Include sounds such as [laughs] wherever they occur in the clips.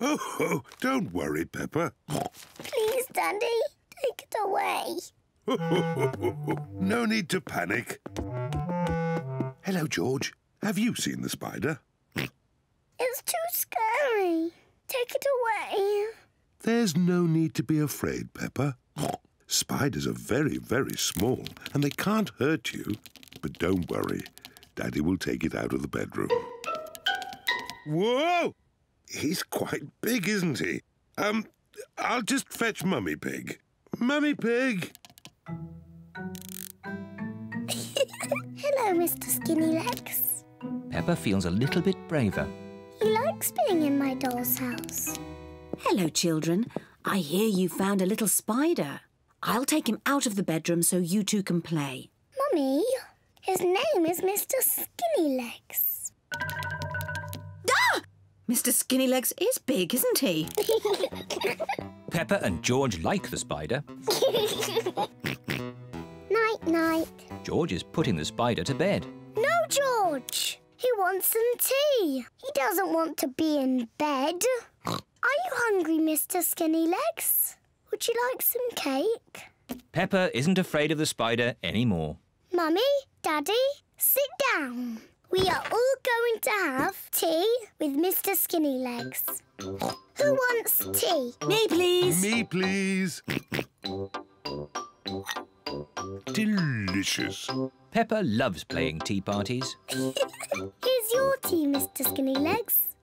Oh, oh, don't worry, Peppa. Please, Daddy, take it away. [laughs] no need to panic. Hello, George. Have you seen the spider? It's too scary. Take it away. There's no need to be afraid, Peppa. Spiders are very, very small and they can't hurt you. But don't worry, Daddy will take it out of the bedroom. Whoa! He's quite big, isn't he? Um, I'll just fetch Mummy Pig. Mummy Pig! [laughs] Hello, Mr. Skinny Legs. Peppa feels a little bit braver. He likes being in my doll's house. Hello, children. I hear you found a little spider. I'll take him out of the bedroom so you two can play. Mummy, his name is Mr. Skinny Legs. Mr. Skinnylegs is big, isn't he? [laughs] Peppa and George like the spider. [laughs] night, night. George is putting the spider to bed. No, George. He wants some tea. He doesn't want to be in bed. Are you hungry, Mr. Skinny Legs? Would you like some cake? Peppa isn't afraid of the spider anymore. Mummy, Daddy, sit down. We are all going to have tea with Mr. Skinny Legs. Who wants tea? Me, please. Me, please. Delicious. Peppa loves playing tea parties. [laughs] Here's your tea, Mr. Skinny Legs.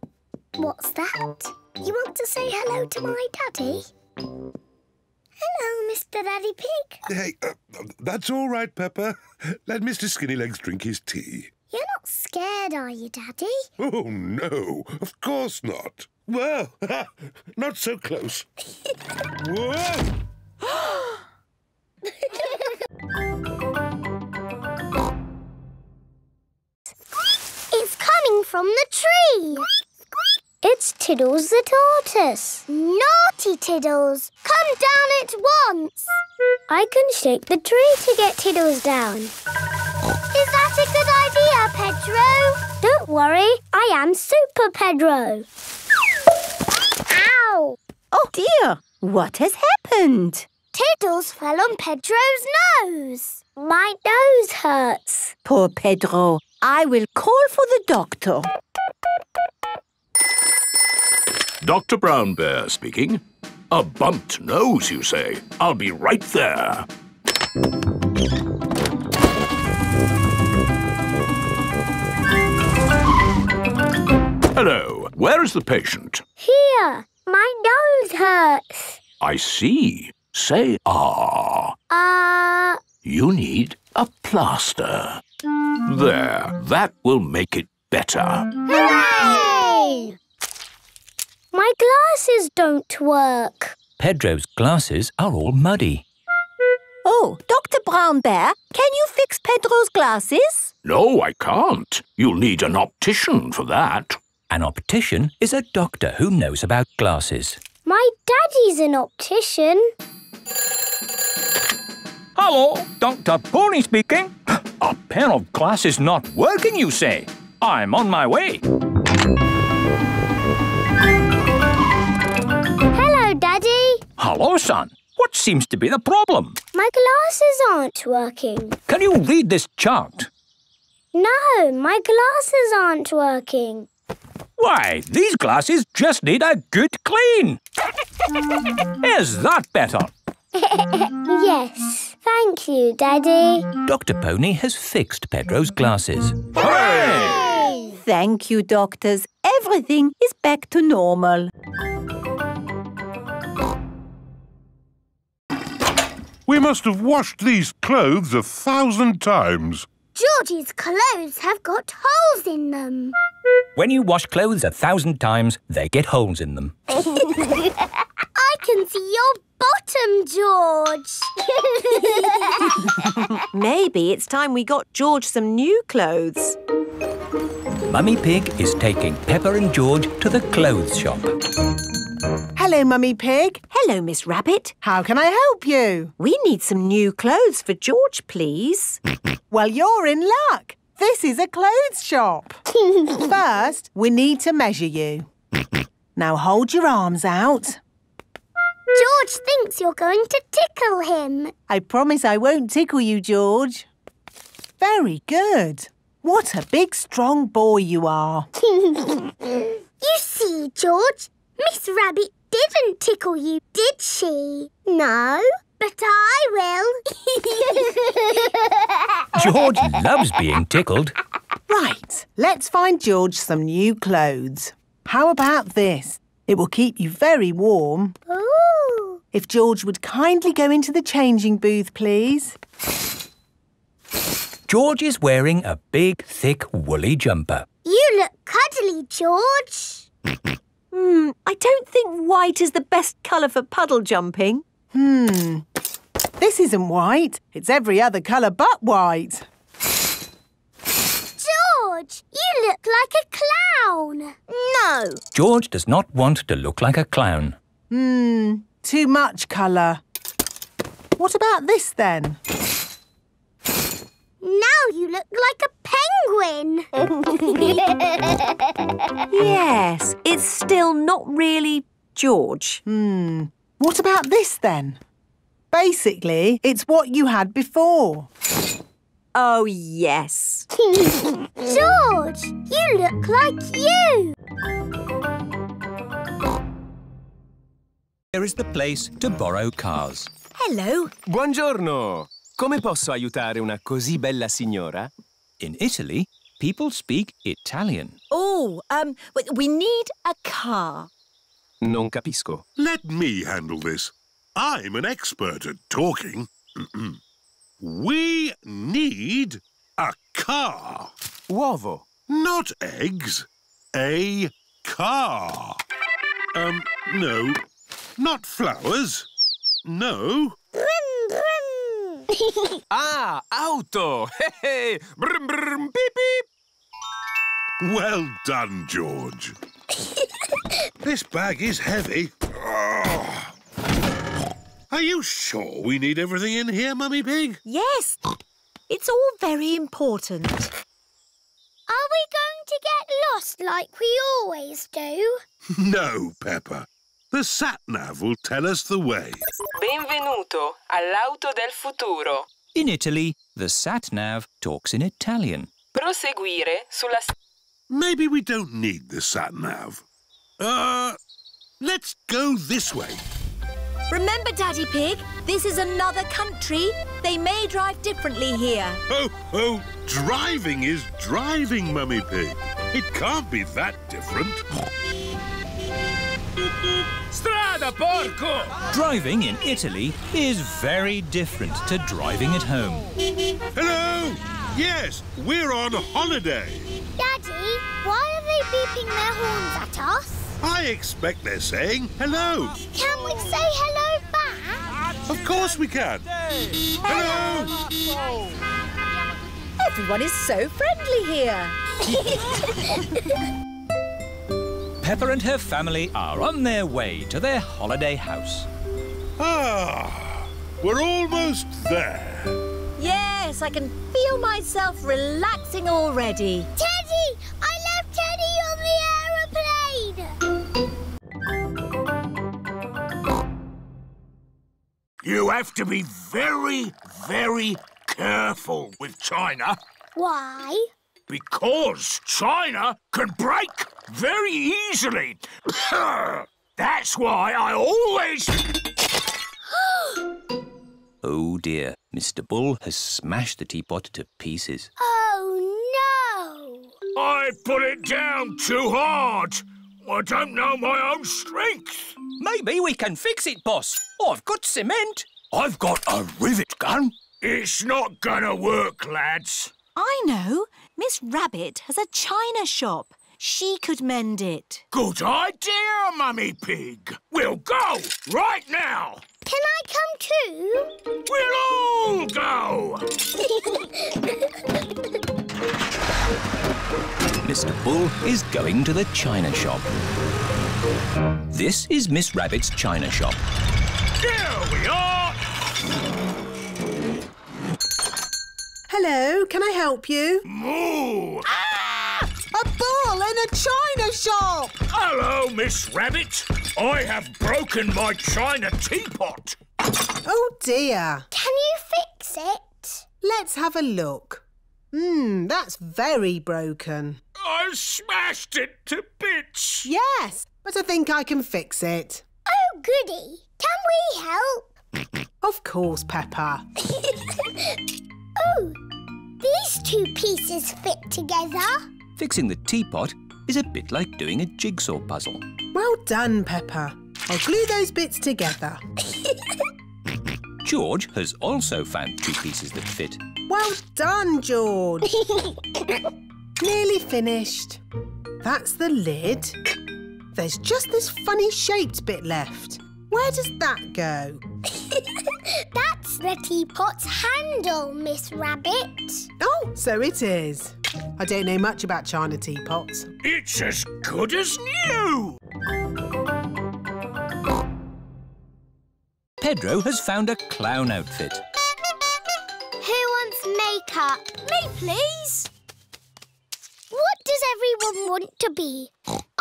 What's that? You want to say hello to my daddy? Hello, Mr. Daddy Pig. Hey, uh, that's all right, Peppa. [laughs] Let Mr. Skinnylegs drink his tea. You're not scared, are you, Daddy? Oh, no, of course not. Well, [laughs] not so close. Whoa! [gasps] It's coming from the tree. It's Tiddles the tortoise. Naughty Tiddles! Come down at once! I can shake the tree to get Tiddles down. Is that a good idea, Pedro? Don't worry, I am Super Pedro. Ow! Oh dear, what has happened? Tiddles fell on Pedro's nose. My nose hurts. Poor Pedro. I will call for the doctor. Dr. Brown Bear speaking. A bumped nose, you say? I'll be right there. Hello. Where is the patient? Here, my nose hurts. I see. Say ah. Uh, You need a plaster. There. That will make it better. hooray! My glasses don't work. Pedro's glasses are all muddy. Oh, Dr. Brown Bear, can you fix Pedro's glasses? No, I can't. You'll need an optician for that. An optician is a doctor who knows about glasses. My daddy's an optician. Hello, Dr. Pony speaking. A pair of glasses not working, you say? I'm on my way. Hello, Daddy. Hello, son. What seems to be the problem? My glasses aren't working. Can you read this chart? No, my glasses aren't working. Why, these glasses just need a good clean. Is that better? [laughs] yes. Thank you, Daddy. Dr. Pony has fixed Pedro's glasses. Hooray! Thank you, doctors. Everything is back to normal. We must have washed these clothes a thousand times. Georgie's clothes have got holes in them. When you wash clothes a thousand times, they get holes in them. [laughs] [laughs] I can see your bottom, George. [laughs] Maybe it's time we got George some new clothes. Mummy Pig is taking Peppa and George to the clothes shop. Hello, Mummy Pig. Hello, Miss Rabbit. How can I help you? We need some new clothes for George, please. [laughs] Well, you're in luck. This is a clothes shop. [laughs] First, we need to measure you. [laughs] Now hold your arms out. George thinks you're going to tickle him. I promise I won't tickle you, George. Very good. What a big, strong boy you are. You see, George, Miss Rabbit didn't tickle you, did she? No, but I will. [laughs] [laughs] George loves being tickled. Right, let's find George some new clothes. How about this? It will keep you very warm. Ooh. If George would kindly go into the changing booth, please. George is wearing a big, thick, woolly jumper. You look cuddly, George. [laughs] Hmm, I don't think white is the best colour for puddle jumping. Hmm. This isn't white. It's every other colour but white. George, you look like a clown. No. George does not want to look like a clown. Hmm. Too much colour. What about this then? Now you look like a penguin. [laughs] Yes, it's still not really George. Hmm. What about this then? Basically, it's what you had before. Oh, yes. [laughs] George, you look like you. Here is the place to borrow cars. Hello. Buongiorno! Come posso aiutare una così bella signora? In Italy, people speak Italian. Oh, um, we need a car. Non capisco. Let me handle this. I'm an expert at talking. [clears throat] we need a car. Uovo. Not eggs. A car. Um, no. Not flowers. No. Brum, [laughs] brum. Ah, auto! Hey, brum, brum, beep, beep. Well done, George. this bag is heavy. Are you sure we need everything in here, Mummy Pig? Yes, it's all very important. Are we going to get lost like we always do? [laughs] No, Peppa. The sat-nav will tell us the way. Benvenuto all'auto del futuro. In Italy, the sat-nav talks in Italian. Proseguire sulla Maybe we don't need the sat-nav. Uh, let's go this way. Remember, Daddy Pig, this is another country. They may drive differently here. Oh, oh, driving is driving, Mummy Pig. It can't be that different. Strada, porco! Driving in Italy is very different to driving at home. Hello! Yes, we're on holiday. Daddy, why are they beeping their horns at us? I expect they're saying hello. Can we say hello back? Of course we can. Hello! Everyone is so friendly here. [laughs] Peppa and her family are on their way to their holiday house. Ah, we're almost there. Yes, I can feel myself relaxing already. Teddy! I left Teddy on the aeroplane! You have to be very, very careful with China Why? Because China can break very easily. [coughs] That's why I always. [gasps] Oh dear, Mr. Bull has smashed the teapot to pieces. Oh no! I put it down too hard. I don't know my own strength. Maybe we can fix it, boss. Oh, I've got cement. I've got a rivet gun. It's not gonna work, lads. I know. Miss Rabbit has a china shop. She could mend it. Good idea, Mummy Pig. We'll go right now. Can I come too? We'll all go. [laughs] Mr. Bull is going to the china shop. This is Miss Rabbit's china shop. Here we are. Hello, can I help you? Moo. Ah! A ball in the china shop! Hello, Miss Rabbit. I have broken my china teapot. Oh dear. Can you fix it? Let's have a look. Hmm, that's very broken. I smashed it to bits. Yes, but I think I can fix it. Oh, goody. Can we help? Of course, Peppa. [laughs] oh, these two pieces fit together. Fixing the teapot is a bit like doing a jigsaw puzzle. Well done, Peppa. I'll glue those bits together. George has also found two pieces that fit. Well done, George. Nearly finished. That's the lid. There's just this funny shaped bit left. Where does that go? [laughs] That's the teapot's handle, Miss Rabbit. Oh, so it is. I don't know much about china teapots. It's as good as new. Pedro has found a clown outfit. Who wants makeup? Me, please. What does everyone want to be?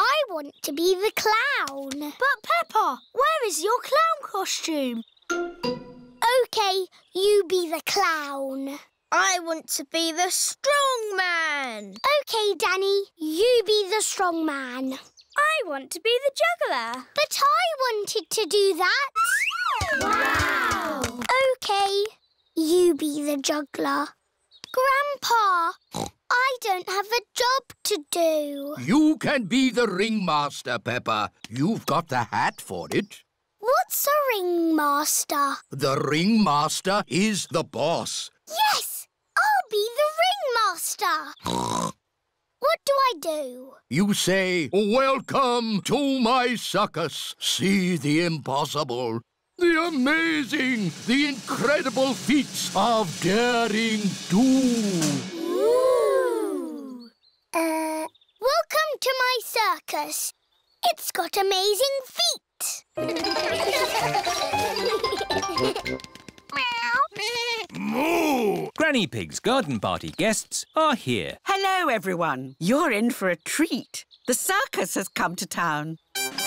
I want to be the clown. But Peppa, where is your clown costume? OK, you be the clown. I want to be the strong man. OK, Danny, you be the strong man. I want to be the juggler. But I wanted to do that. Wow! OK, you be the juggler. Grandpa, I don't have a job to do. You can be the ringmaster, Peppa. You've got the hat for it. What's a ringmaster? The ringmaster is the boss. Yes! I'll be the ringmaster. [laughs] what do I do? You say, Welcome to my circus. See the impossible, the amazing, the incredible feats of daring do. Ooh. Uh, welcome to my circus. It's got amazing feet. Moo! Granny Pig's garden party guests are here. Hello, everyone. You're in for a treat. The circus has come to town. Ladies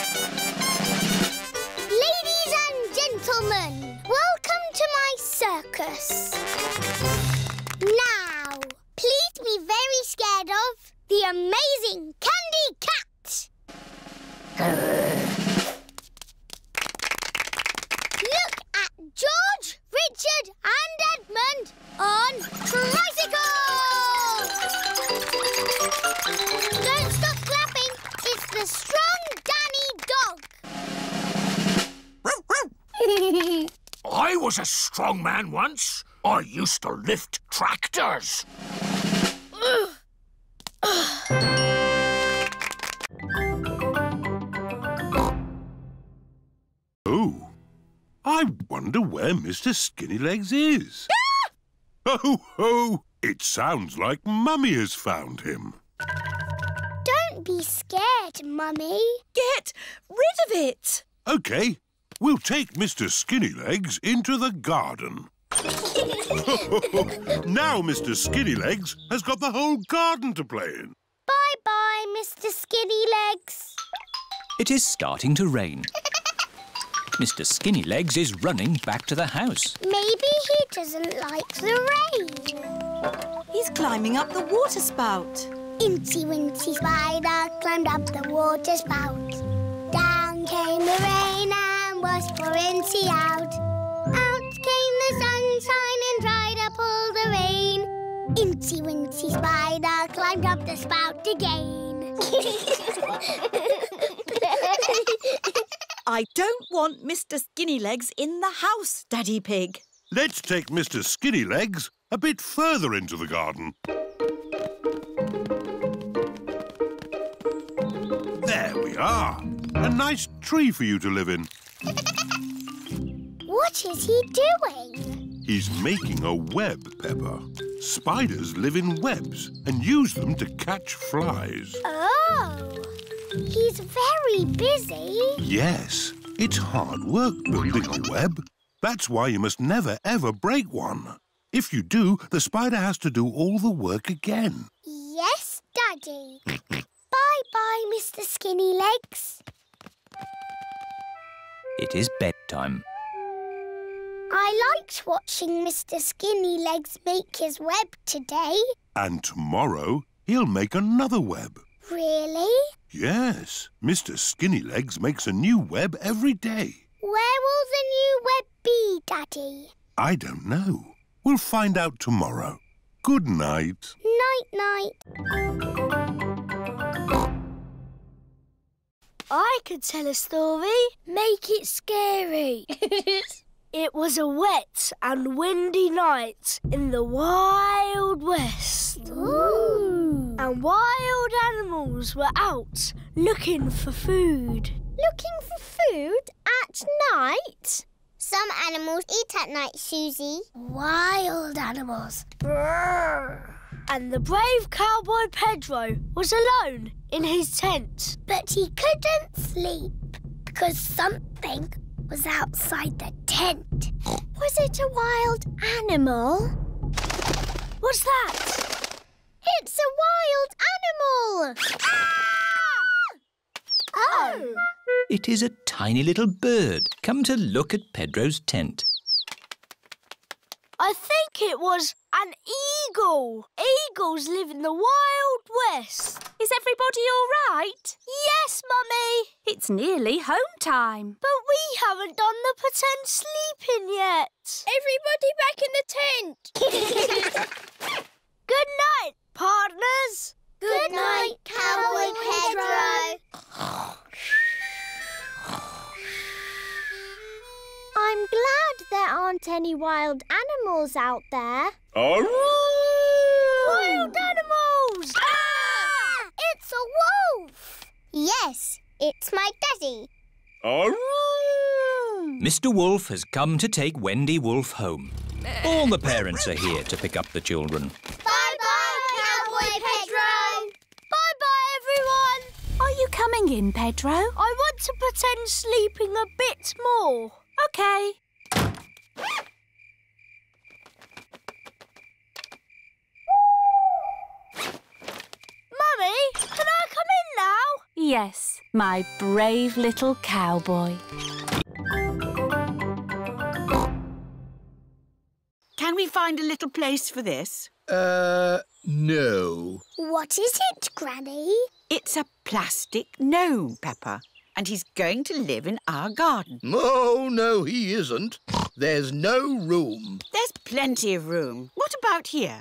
and gentlemen, welcome to my circus. Now, please be very scared of the amazing Candy Cat. Look at George, Richard and Edmund on tricycles! Don't stop clapping. It's the strong Danny dog. [laughs] I was a strong man once. I used to lift tractors. Oh, I wonder where Mr. Skinnylegs is. Oh, ho! It sounds like Mummy has found him. Don't be scared, Mummy. Get rid of it! OK, we'll take Mr. Skinnylegs into the garden. [laughs] now Mr. Skinnylegs has got the whole garden to play in. Bye-bye, Mr. Skinny Legs. It is starting to rain. Mr. Skinnylegs is running back to the house. Maybe he doesn't like the rain. He's climbing up the water spout. Incy Wincy Spider climbed up the water spout. Down came the rain and washed poor Incy out. Out Incy Wincy Spider climbed up the spout again. I don't want Mr. Skinnylegs in the house, Daddy Pig. Let's take Mr. Skinnylegs a bit further into the garden. There we are. A nice tree for you to live in. what is he doing? He's making a web, Peppa. Spiders live in webs and use them to catch flies. Oh, he's very busy. Yes, it's hard work building a web. That's why you must never, ever break one. If you do, the spider has to do all the work again. Yes, Daddy. [laughs] Bye-bye, Mr Skinny Legs. It is bedtime. I liked watching Mr Skinny Legs make his web today. And tomorrow he'll make another web. Really? Yes, Mr. Skinnylegs makes a new web every day. Where will the new web be, Daddy? I don't know. We'll find out tomorrow. Good night. Night-night. I could tell a story. Make it scary. [laughs] it was a wet and windy night in the Wild West. Ooh. And wild animals were out looking for food. Looking for food at night? Some animals eat at night, Suzy. Wild animals. Brrr. And the brave cowboy Pedro was alone in his tent. But he couldn't sleep because something was outside the tent. Was it a wild animal? What's that? It's a wild animal! Ah! Oh! It is a tiny little bird come to look at Pedro's tent. I think it was an eagle. Eagles live in the Wild West. Is everybody all right? Yes, Mummy. It's nearly home time. But we haven't done the pretend sleeping yet. Everybody back in the tent. [laughs] Good night, partners. Good night, Cowboy Pedro. [laughs] I'm glad there aren't any wild animals out there. Wild animals! Ah! It's a wolf! Yes, it's my daddy. Mr. Wolf has come to take Wendy Wolf home. All the parents are here to pick up the children. Bye-bye, Cowboy Pedro. Bye-bye, everyone. Are you coming in, Pedro? I want to pretend sleeping a bit more. OK. Mummy, can I come in now? Yes, my brave little cowboy. Can we find a little place for this? Uh, no. What is it, Granny? It's a plastic gnome, Peppa, and he's going to live in our garden. Oh, no, he isn't. There's no room. There's plenty of room. What about here?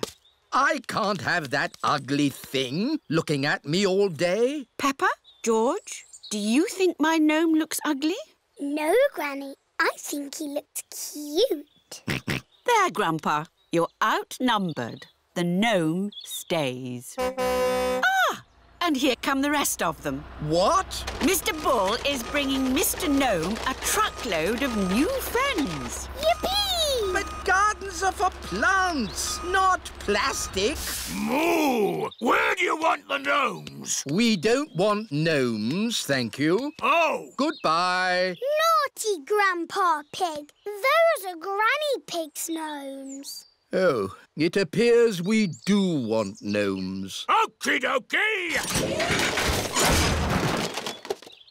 I can't have that ugly thing looking at me all day. Peppa, George, do you think my gnome looks ugly? No, Granny. I think he looks cute. There, Grandpa, you're outnumbered. The gnome stays. Ah! And here come the rest of them. What? Mr. Bull is bringing Mr. Gnome a truckload of new friends. Yippee! But gardens are for plants, not plastic. Moo! Where do you want the gnomes? We don't want gnomes, thank you. Oh! Goodbye. Naughty Grandpa Pig. Those are Granny Pig's gnomes. Oh, it appears we do want gnomes. Okie dokie!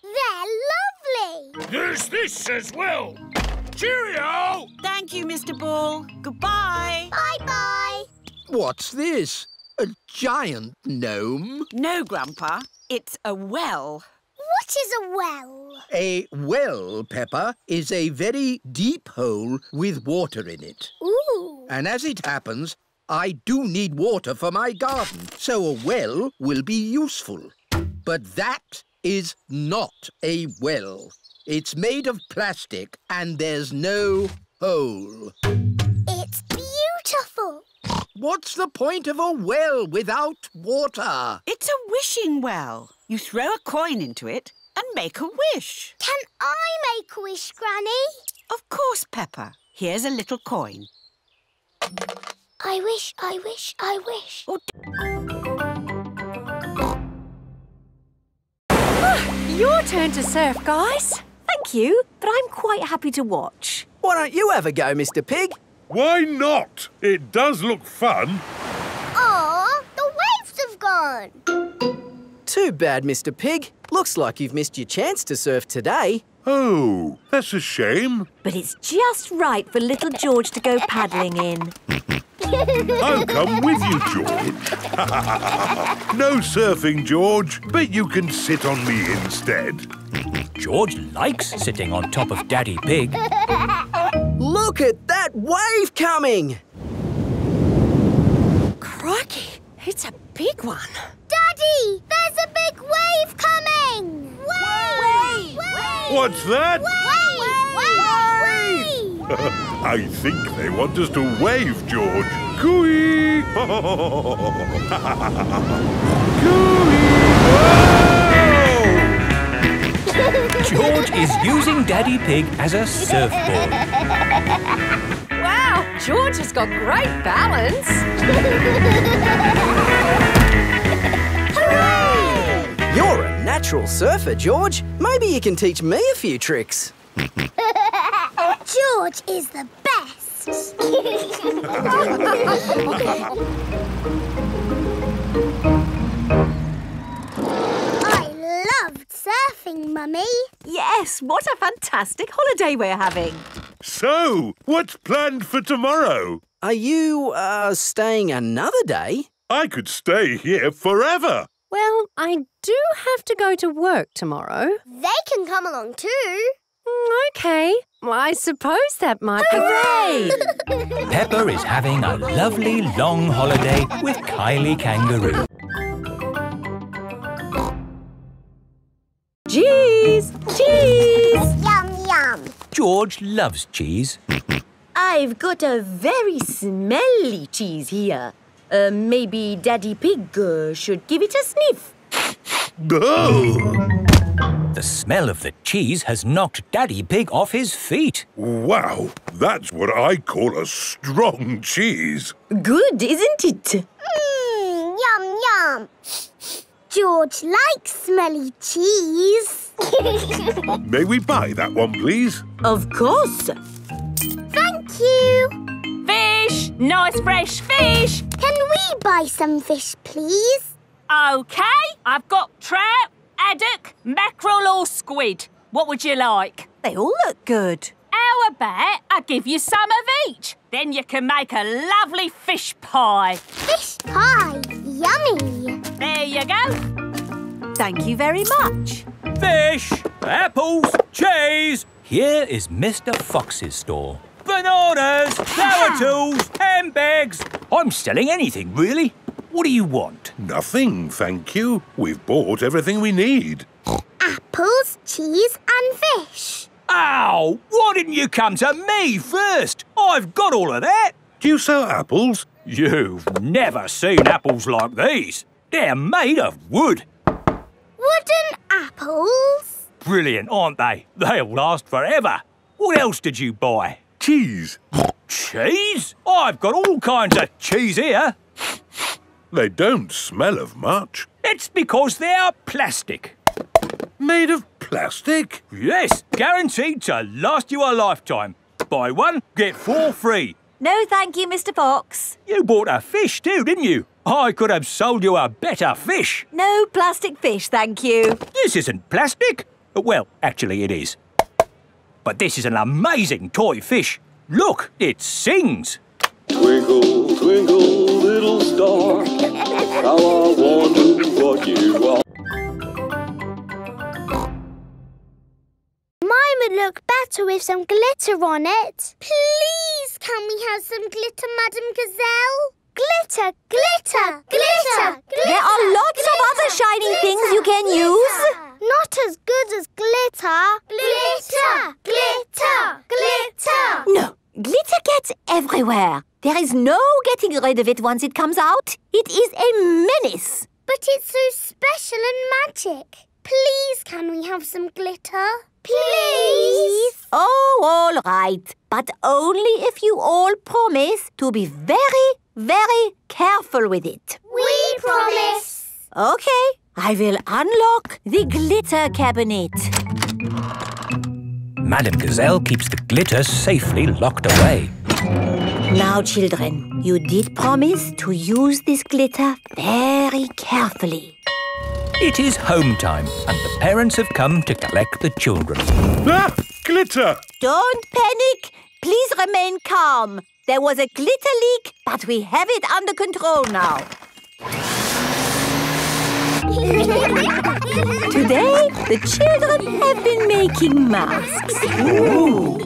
They're lovely. There's this as well. Cheerio! Thank you, Mr. Bull. Goodbye. Bye-bye. What's this? A giant gnome? No, Grandpa. It's a well. What is a well? A well, Peppa, is a very deep hole with water in it. Ooh. And as it happens, I do need water for my garden, so a well will be useful. But that is not a well. It's made of plastic and there's no hole. It's beautiful. What's the point of a well without water? It's a wishing well. You throw a coin into it and make a wish. Can I make a wish, Granny? Of course, Peppa. Here's a little coin. I wish, I wish, I wish. Oh, ah, Your turn to surf, guys. Thank you, but I'm quite happy to watch. Why don't you ever go, Mr. Pig? Why not? It does look fun. Aw, the waves have gone. Too bad, Mr. Pig. Looks like you've missed your chance to surf today. Oh, that's a shame. But it's just right for little George to go paddling in. I'll come with you, George. [laughs] no surfing, George, but you can sit on me instead. George likes sitting on top of Daddy Pig. Look at that wave coming! Crikey, it's a big one. Daddy, there's a big wave coming! Wave! Wave! wave. What's that? Wave! Wave! wave. I think they want us to wave, George. Cooey! [laughs] Cooey! George is using Daddy Pig as a surfboard. Wow, George has got great balance. [laughs] You're a natural surfer, George. Maybe you can teach me a few tricks. [laughs] George is the best. I loved surfing, Mummy. Yes, what a fantastic holiday we're having. So, what's planned for tomorrow? Are you, uh, staying another day? I could stay here forever. Well, I do have to go to work tomorrow. They can come along too. Mm, okay, well, I suppose that might be. Hooray! [laughs] Peppa is having a lovely long holiday with Kylie Kangaroo. Cheese! Cheese! Yum, yum. George loves cheese. I've got a very smelly cheese here. Uh, maybe Daddy Pig uh, should give it a sniff. Oh! The smell of the cheese has knocked Daddy Pig off his feet. Wow, that's what I call a strong cheese. Good, isn't it? Mmm, yum, yum. George likes smelly cheese. [laughs] May we buy that one, please? Of course. Thank you. Fish! Nice fresh fish! Can we buy some fish, please? OK, I've got trout, haddock, mackerel or squid. What would you like? They all look good. How about I give you some of each? Then you can make a lovely fish pie. Fish pie. Yummy. There you go. Thank you very much. Fish, apples, cheese. Here is Mr. Fox's store. Bananas, flower tools, handbags. I'm selling anything, really. What do you want? Nothing, thank you. We've bought everything we need. Apples, cheese and fish. Ow! Why didn't you come to me first? I've got all of that. Do you sell apples? You've never seen apples like these. They're made of wood. Wooden apples. Brilliant, aren't they? They'll last forever. What else did you buy? Cheese. Cheese? Oh, I've got all kinds of cheese here. They don't smell of much. It's because they're plastic. Made of plastic? Yes, guaranteed to last you a lifetime. Buy one, get four free. No, thank you, Mr. Fox. You bought a fish too, didn't you? I could have sold you a better fish. No plastic fish, thank you. This isn't plastic. Well, actually it is. But this is an amazing toy fish. Look, it sings. Twinkle, twinkle, little star, how I wonder what you are. Mine would look better with some glitter on it. Please, can we have some glitter, Madame Gazelle? Glitter, glitter, glitter, glitter. There are lots of other shiny things you can use. Not as good as glitter. Glitter, glitter, glitter. No, glitter gets everywhere. There is no getting rid of it once it comes out. It is a menace. But it's so special and magic. Please, can we have some glitter? Please. Oh, all right. But only if you all promise to be very, very careful with it. We promise. Okay, I will unlock the glitter cabinet. Madame Gazelle keeps the glitter safely locked away. Now, children, you did promise to use this glitter very carefully. It is home time, and the parents have come to collect the children. Ah! Glitter! Don't panic. Please remain calm. There was a glitter leak, but we have it under control now. [laughs] Today, the children have been making masks. Oh,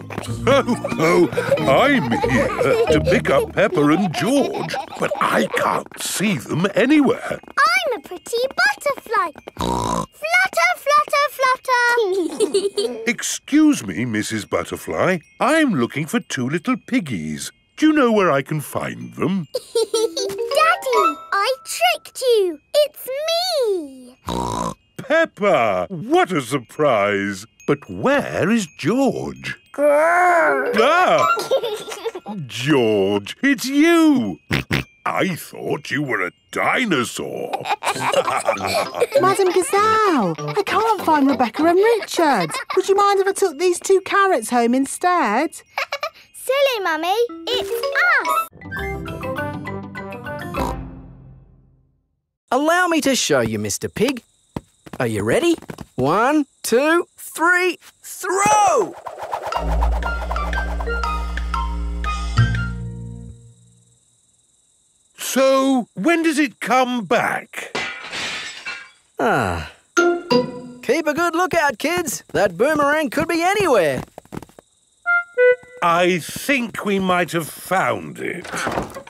oh, oh, I'm here to pick up Peppa and George, but I can't see them anywhere. I'm a pretty butterfly. flutter, flutter, flutter. Excuse me, Mrs. Butterfly. I'm looking for two little piggies. Do you know where I can find them? [laughs] Daddy, I tricked you. It's me. [gasps] Peppa! What a surprise! But where is George? Ah! [laughs] George, it's you! [coughs] I thought you were a dinosaur. [laughs] Madame Gazelle, I can't find Rebecca and Richard. Would you mind if I took these two carrots home instead? Silly, Mummy. It's us. Allow me to show you, Mr. Pig. Are you ready? One, two, three, throw! So, when does it come back? Ah. Keep a good lookout, kids. That boomerang could be anywhere. I think we might have found it.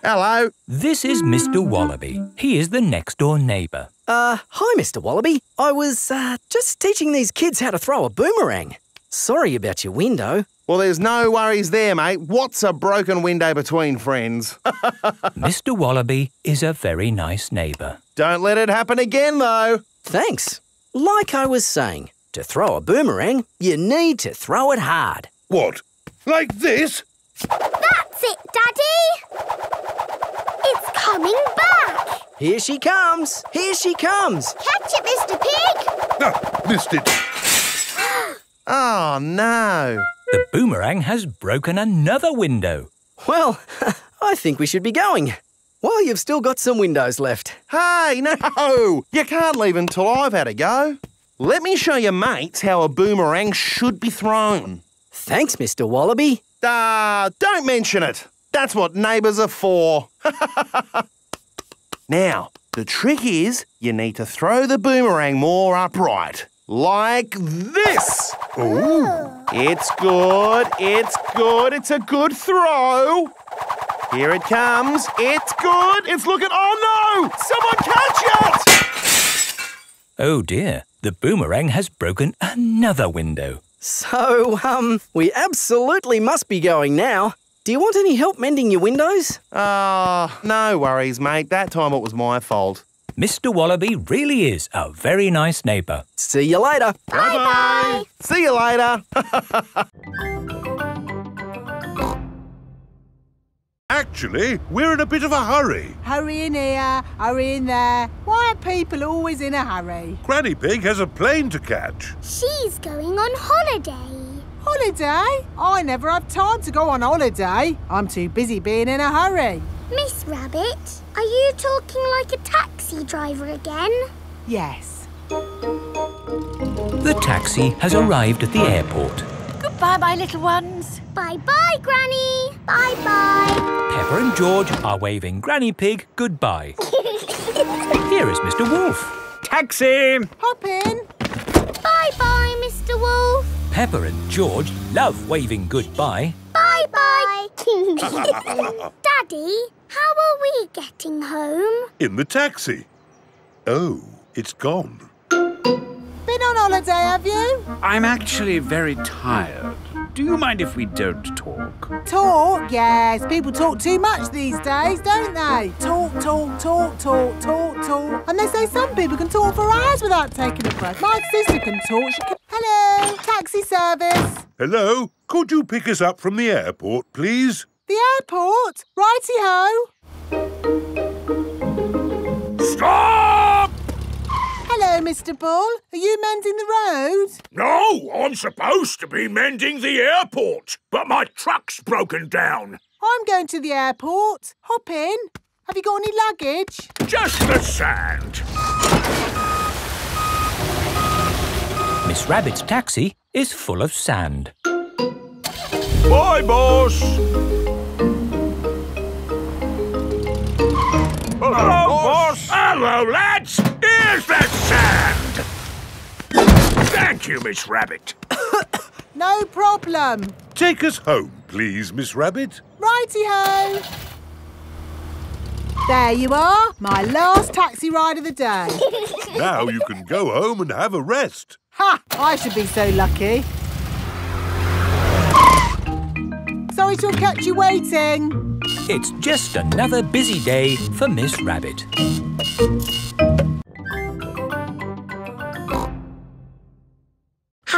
Hello. This is Mr. Wallaby. He is the next door neighbour. Uh, hi, Mr. Wallaby. I was, uh, just teaching these kids how to throw a boomerang. Sorry about your window. Well, there's no worries there, mate. What's a broken window between friends? [laughs] Mr. Wallaby is a very nice neighbour. Don't let it happen again, though. Thanks. Like I was saying, to throw a boomerang, you need to throw it hard. What? Like this? That's it, Daddy. It's coming back. Here she comes. Here she comes. Catch it, Mr. Pig. Ah, missed it. oh, [gasps] no. The boomerang has broken another window. Well, [laughs] I think we should be going. Well, you've still got some windows left. Hey, no! You can't leave until I've had a go. Let me show your mates how a boomerang should be thrown. Thanks, Mr. Wallaby. Ah, uh, don't mention it. That's what neighbours are for. [laughs] now, the trick is you need to throw the boomerang more upright. Like this. Ooh. It's good. It's good. It's a good throw. Here it comes. It's good. It's looking. Oh no! Someone catch it! Oh dear. The boomerang has broken another window. So, um, we absolutely must be going now. Do you want any help mending your windows? Ah, uh, no worries, mate. That time it was my fault. Mr. Wallaby really is a very nice neighbour. See you later. Bye-bye. See you later. [laughs] Actually, we're in a bit of a hurry. Hurry in here, hurry in there. Why are people always in a hurry? Granny Pig has a plane to catch. She's going on holiday. Holiday? I never have time to go on holiday. I'm too busy being in a hurry. Miss Rabbit, are you talking like a taxi driver again? Yes. The taxi has arrived at the airport. Goodbye, my little ones. Bye-bye, Granny. Bye-bye. Peppa and George are waving Granny Pig goodbye. [laughs] Here is Mr. Wolf. Taxi! Hop in. Bye-bye, Mr. Wolf. Peppa and George love waving goodbye. Bye-bye. [laughs] Daddy, how are we getting home? In the taxi. Oh, it's gone. Been on holiday, have you? I'm actually very tired. Do you mind if we don't talk? Talk? Yes. People talk too much these days, don't they? Talk, talk, talk, talk, talk, talk. And they say some people can talk for hours without taking a breath. My sister can talk. She can... Hello, taxi service. Hello. Could you pick us up from the airport, please? The airport? Righty-ho. Stop! Hello, Mr. Bull. Are you mending the road? No, I'm supposed to be mending the airport, but my truck's broken down. I'm going to the airport. Hop in. Have you got any luggage? Just the sand. Miss Rabbit's taxi is full of sand. Bye, boss. Hello, boss. Hello, lads. Here's the sand. Thank you, Miss Rabbit. [coughs] No problem. Take us home, please, Miss Rabbit. Righty-ho. There you are, my last taxi ride of the day. [laughs] Now you can go home and have a rest. Ha! I should be so lucky. Sorry to have kept you waiting. It's just another busy day for Miss Rabbit.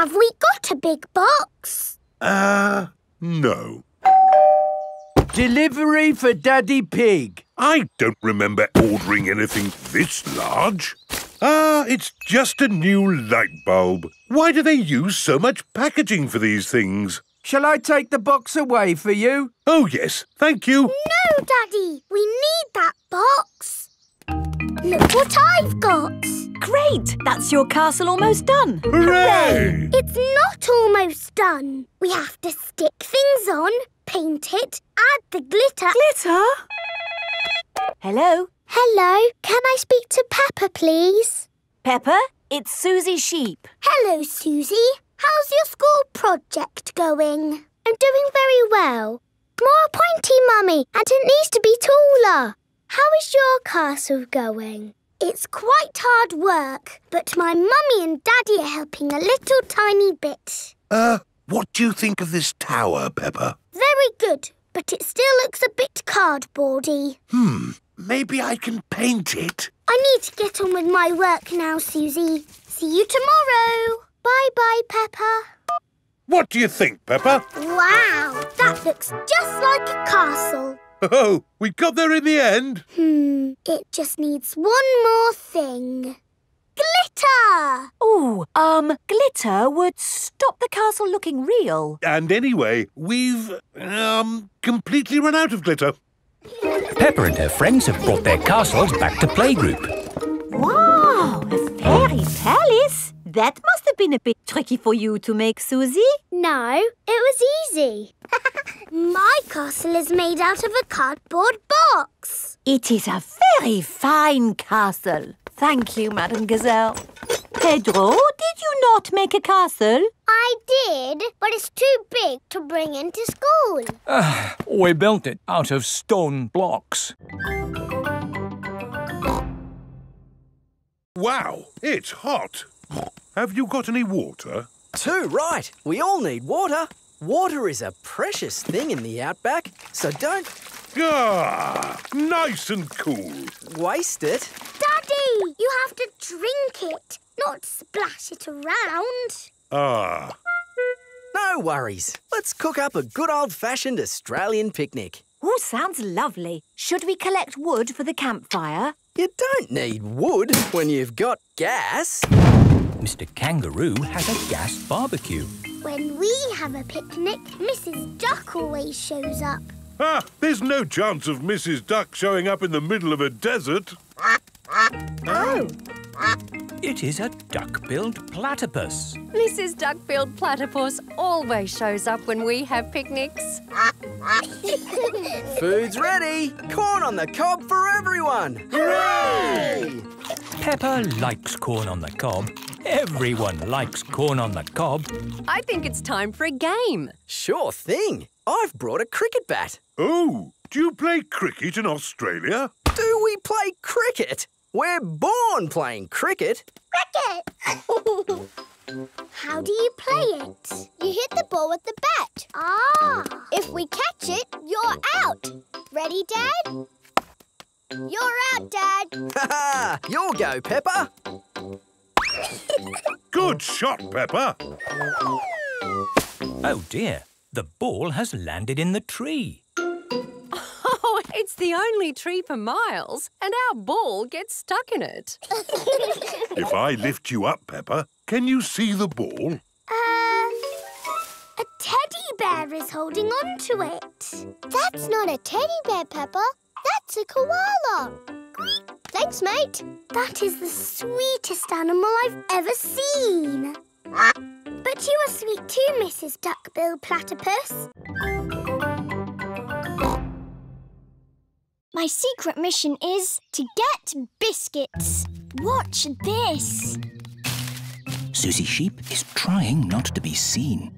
Have we got a big box? Uh, no. Delivery for Daddy Pig. I don't remember ordering anything this large. Ah, it's just a new light bulb. Why do they use so much packaging for these things? Shall I take the box away for you? Oh, yes, thank you. No, Daddy. We need that box. Look what I've got. Great! That's your castle almost done. Hooray! It's not almost done. We have to stick things on, paint it, add the glitter. Glitter? Hello? Hello, can I speak to Peppa, please? Peppa, it's Suzy Sheep. Hello, Suzy. How's your school project going? I'm doing very well. More pointy, Mummy, and it needs to be taller. How is your castle going? It's quite hard work, but my mummy and daddy are helping a little tiny bit. Uh, what do you think of this tower, Peppa? Very good, but it still looks a bit cardboardy. Hmm, maybe I can paint it. I need to get on with my work now, Suzy. See you tomorrow. Bye-bye, Peppa. What do you think, Peppa? Wow, that looks just like a castle. Oh, we got there in the end. Hmm, it just needs one more thing. Glitter! Oh, um, glitter would stop the castle looking real. And anyway, we've, um, completely run out of glitter. Peppa and her friends have brought their castles back to playgroup. Wow, a fairy palace? That must have been a bit tricky for you to make, Suzy. No, it was easy. [laughs] My castle is made out of a cardboard box. It is a very fine castle. Thank you, Madame Gazelle. Pedro, did you not make a castle? I did, but it's too big to bring into school. Ah, we built it out of stone blocks. Wow, it's hot. Have you got any water? Too right. We all need water. Water is a precious thing in the outback, so don't Ah, nice and cool. waste it. Daddy, you have to drink it, not splash it around. Ah, No worries. Let's cook up a good old-fashioned Australian picnic. Oh, sounds lovely. Should we collect wood for the campfire? You don't need wood when you've got gas. Mr. Kangaroo has a gas barbecue. When we have a picnic, Mrs. Duck always shows up. ah, there's no chance of Mrs. Duck showing up in the middle of a desert. Oh, It is a duck-billed platypus. Mrs. Duck-billed Platypus always shows up when we have picnics. [laughs] Food's ready. Corn on the cob for everyone. Hooray! Peppa likes corn on the cob. Everyone likes corn on the cob. I think it's time for a game. Sure thing. I've brought a cricket bat. Oh, do you play cricket in Australia? Do we play cricket? We're born playing cricket. Cricket! [laughs] How do you play it? You hit the ball with the bat. Ah. If we catch it, you're out. Ready, Dad? You're out, Dad. Ha [laughs] ha! You'll go, Peppa. [laughs] Good shot, Peppa. Oh dear, the ball has landed in the tree. It's the only tree for miles, and our ball gets stuck in it. [laughs] If I lift you up, Peppa, can you see the ball? Uh, a teddy bear is holding on to it. That's not a teddy bear, Peppa. That's a koala. Thanks, mate. That is the sweetest animal I've ever seen. But you are sweet too, Mrs. Duckbill Platypus. My secret mission is to get biscuits. Watch this. Suzy Sheep is trying not to be seen.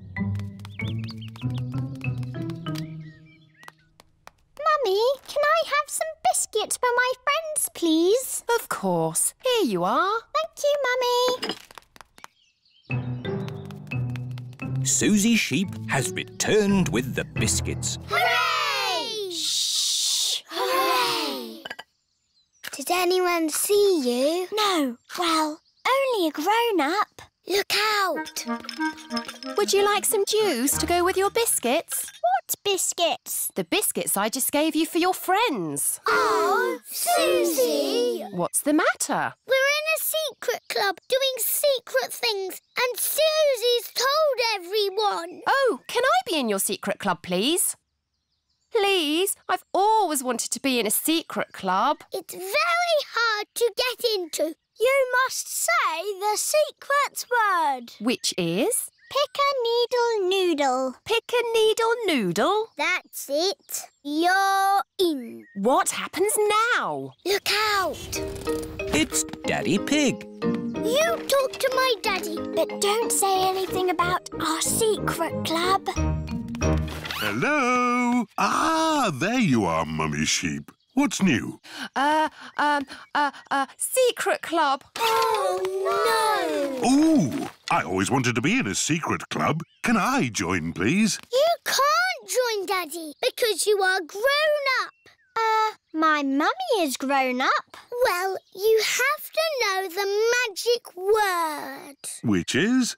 Mummy, can I have some biscuits for my friends, please? Of course. Here you are. Thank you, Mummy. Suzy Sheep has returned with the biscuits. Hooray! Shh! Hooray! Did anyone see you? No. Well, only a grown-up. Look out! Would you like some juice to go with your biscuits? What biscuits? The biscuits I just gave you for your friends. Oh, Suzy! What's the matter? We're in a secret club doing secret things, and Suzy's told everyone. Oh, can I be in your secret club, please? Please, I've always wanted to be in a secret club. It's very hard to get into. You must say the secret word. Which is? Pick a needle noodle. Pick a needle noodle? That's it. You're in. What happens now? Look out. It's Daddy Pig. You talk to my daddy, but don't say anything about our secret club. Hello? Ah, there you are, Mummy Sheep. What's new? Uh, um, uh, uh, secret club. Oh, no! Ooh, I always wanted to be in a secret club. Can I join, please? You can't join Daddy because you are grown up. Uh, my mummy is grown up. Well, you have to know the magic word. Which is?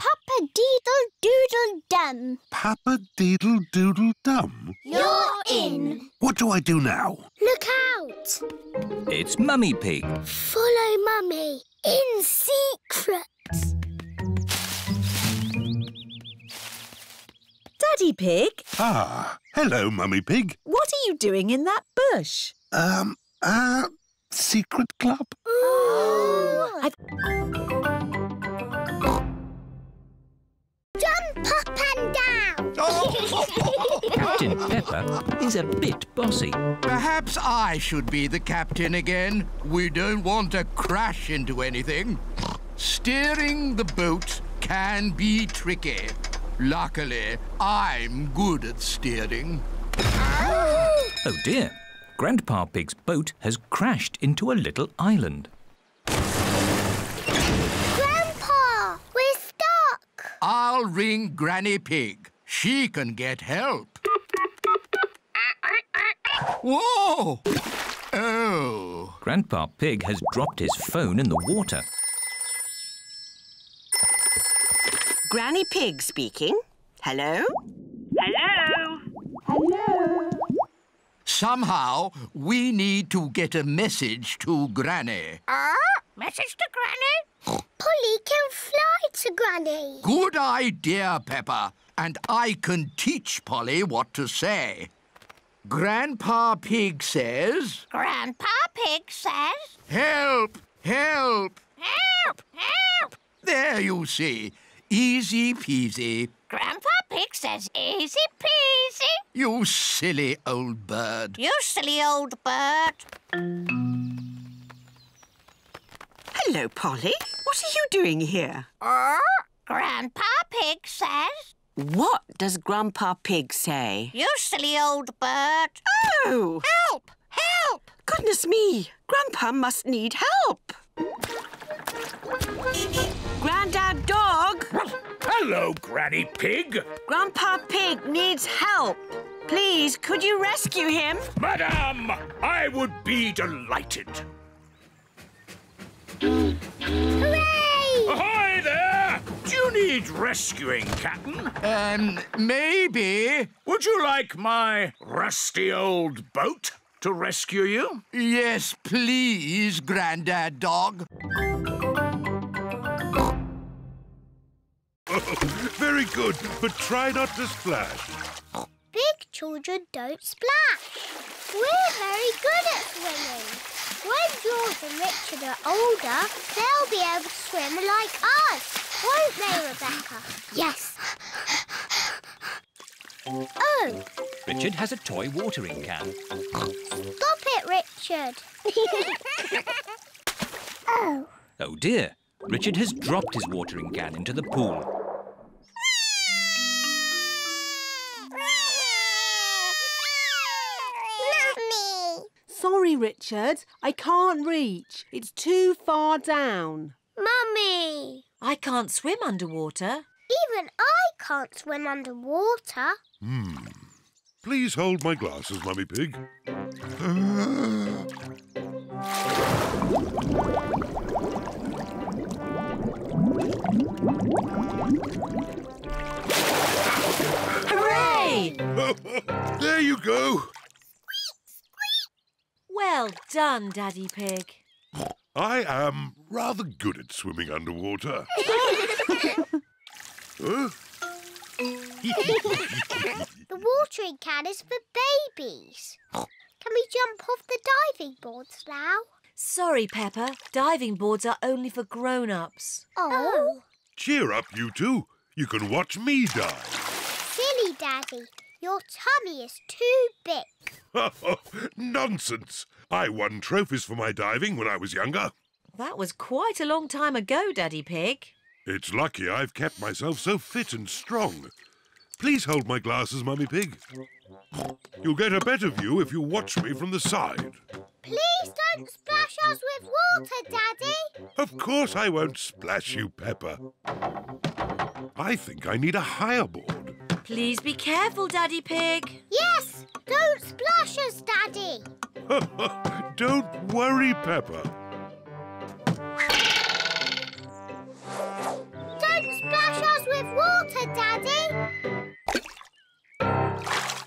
Papa Deedle Doodle Dum. Papa Deedle Doodle Dum. You're in. What do I do now? Look out. It's Mummy Pig. Follow Mummy in secret. Daddy Pig, Ah, hello, Mummy Pig. what are you doing in that bush? Um, uh, secret club? I've... Captain Peppa is a bit bossy. Perhaps I should be the captain again. We don't want to crash into anything. Steering the boat can be tricky. Luckily, I'm good at steering. Oh dear. Grandpa Pig's boat has crashed into a little island. Grandpa, we're stuck. I'll ring Granny Pig. She can get help. Whoa! Oh. Grandpa Pig has dropped his phone in the water. Granny Pig speaking. Hello? Hello? Hello? Somehow, we need to get a message to Granny. Ah, message to Granny? [gasps] Polly can fly to Granny. Good idea, Peppa. And I can teach Polly what to say. Grandpa Pig says, Grandpa Pig says, Help! Help! Help! Help! There you see. Easy peasy. Grandpa Pig says easy peasy. You silly old bird. You silly old bird. Hello, Polly. What are you doing here? Er, Grandpa Pig says, What does Grandpa Pig say? you silly old bird. Oh! Help! Help! Goodness me! Grandpa must need help. Grandad Dog! Hello, Granny Pig. Grandpa Pig needs help. Please, could you rescue him? Madame, I would be delighted. Hooray! Ahoy there! Do you need rescuing, Captain? Um, maybe. Would you like my rusty old boat to rescue you? Yes, please, Grandad Dog. [laughs] Very good, but try not to splash. Big children don't splash. We're very good at swimming. When George and Richard are older, they'll be able to swim like us. Won't they, Rebecca? Yes. Oh, Richard has a toy watering can. stop it, Richard. [laughs] oh. Oh dear, Richard has dropped his watering can into the pool. Mummy. Sorry, Richard. I can't reach. It's too far down. Mummy. I can't swim underwater. Even I can't swim underwater. Hmm. Please hold my glasses, Mummy Pig. Hooray! [laughs] there you go. Well done, Daddy Pig. I am rather good at swimming underwater. [laughs] Huh? The watering can is for babies. Can we jump off the diving boards now? Sorry, Peppa. Diving boards are only for grown-ups. Oh. Cheer up, you two. You can watch me dive. Silly Daddy. Your tummy is too big. [laughs] Nonsense. I won trophies for my diving when I was younger. That was quite a long time ago, Daddy Pig. It's lucky I've kept myself so fit and strong. Please hold my glasses, Mummy Pig. You'll get a better view if you watch me from the side. Please don't splash us with water, Daddy. Of course I won't splash you, Peppa. I think I need a higher board. Please be careful, Daddy Pig. Yes, don't splash us, Daddy. [laughs] Don't worry, Peppa. Don't splash us with water, Daddy.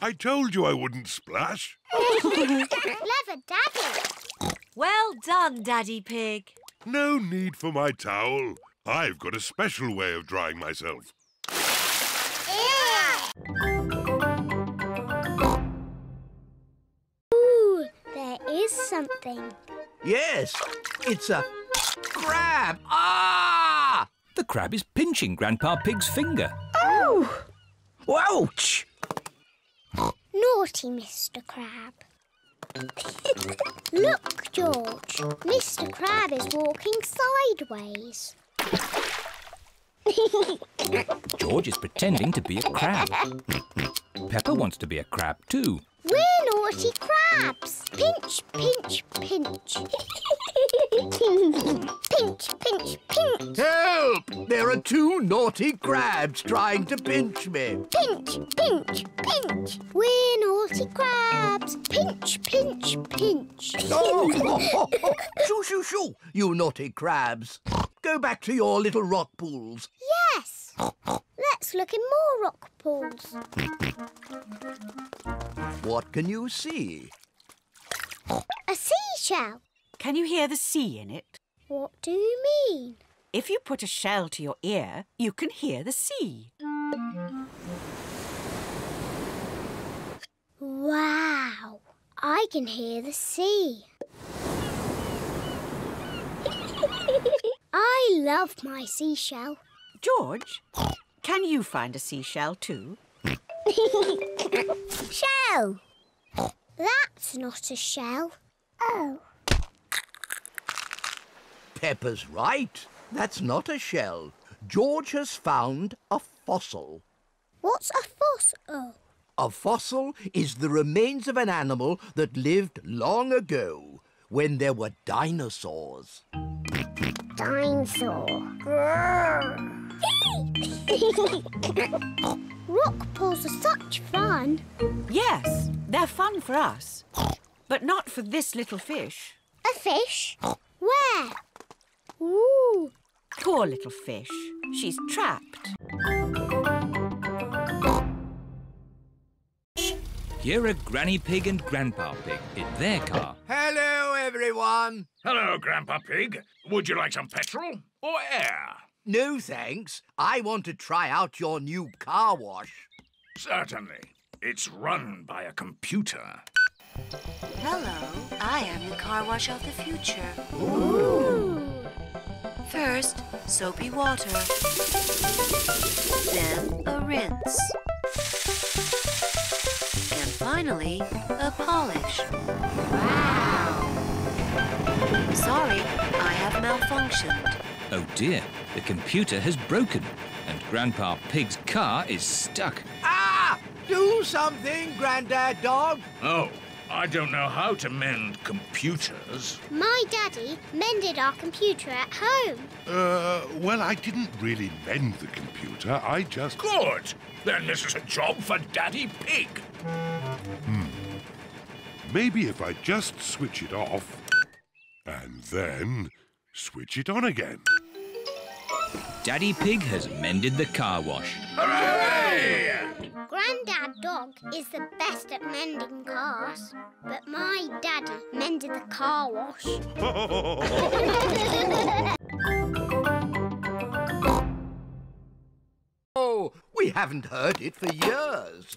I told you I wouldn't splash. Clever Daddy. Well done, Daddy Pig. No need for my towel. I've got a special way of drying myself. Ooh, there is something. Yes, it's a crab. Ah! The crab is pinching Grandpa Pig's finger. Oh! Ouch! Naughty Mr. Crab. [laughs] Look, George. Mr. Crab is walking sideways. [laughs] George is pretending to be a crab. Peppa wants to be a crab too. We're naughty crabs. Pinch, pinch, pinch. [laughs] pinch, pinch, pinch. Help! There are two naughty crabs trying to pinch me. Pinch, pinch, pinch. We're naughty crabs. Pinch, pinch, pinch. Oh! [laughs] shoo, shoo, shoo, you naughty crabs. Go back to your little rock pools. Yes. Let's look in more rock pools. What can you see? A seashell. Can you hear the sea in it? What do you mean? If you put a shell to your ear, you can hear the sea. Wow. I can hear the sea. [laughs] I love my seashell. George, can you find a seashell too? [laughs] shell. That's not a shell. Oh. Peppa's right. That's not a shell. George has found a fossil. What's a fossil? A fossil is the remains of an animal that lived long ago, when there were dinosaurs. Dinosaur. [laughs] Rock pools are such fun. Yes, they're fun for us. But not for this little fish. A fish? Where? Ooh. Poor little fish. She's trapped. Here are Granny Pig and Grandpa Pig in their car. Hello, everyone. Hello, Grandpa Pig. Would you like some petrol or air? No, thanks. I want to try out your new car wash. Certainly. It's run by a computer. Hello, I am the car wash of the future. Ooh. First, soapy water. Then a rinse. And finally, a polish. Wow! Sorry, I have malfunctioned. Oh dear, the computer has broken and Grandpa Pig's car is stuck. Ah! Do something, Grandad Dog. Oh, I don't know how to mend computers. My daddy mended our computer at home. Uh, well, I didn't really mend the computer. I just. Good! Then this is a job for Daddy Pig. Hmm. Maybe if I just switch it off and then switch it on again. Daddy Pig has mended the car wash. Hooray! Grandad Dog is the best at mending cars, but my daddy mended the car wash. [laughs] Oh, we haven't heard it for years.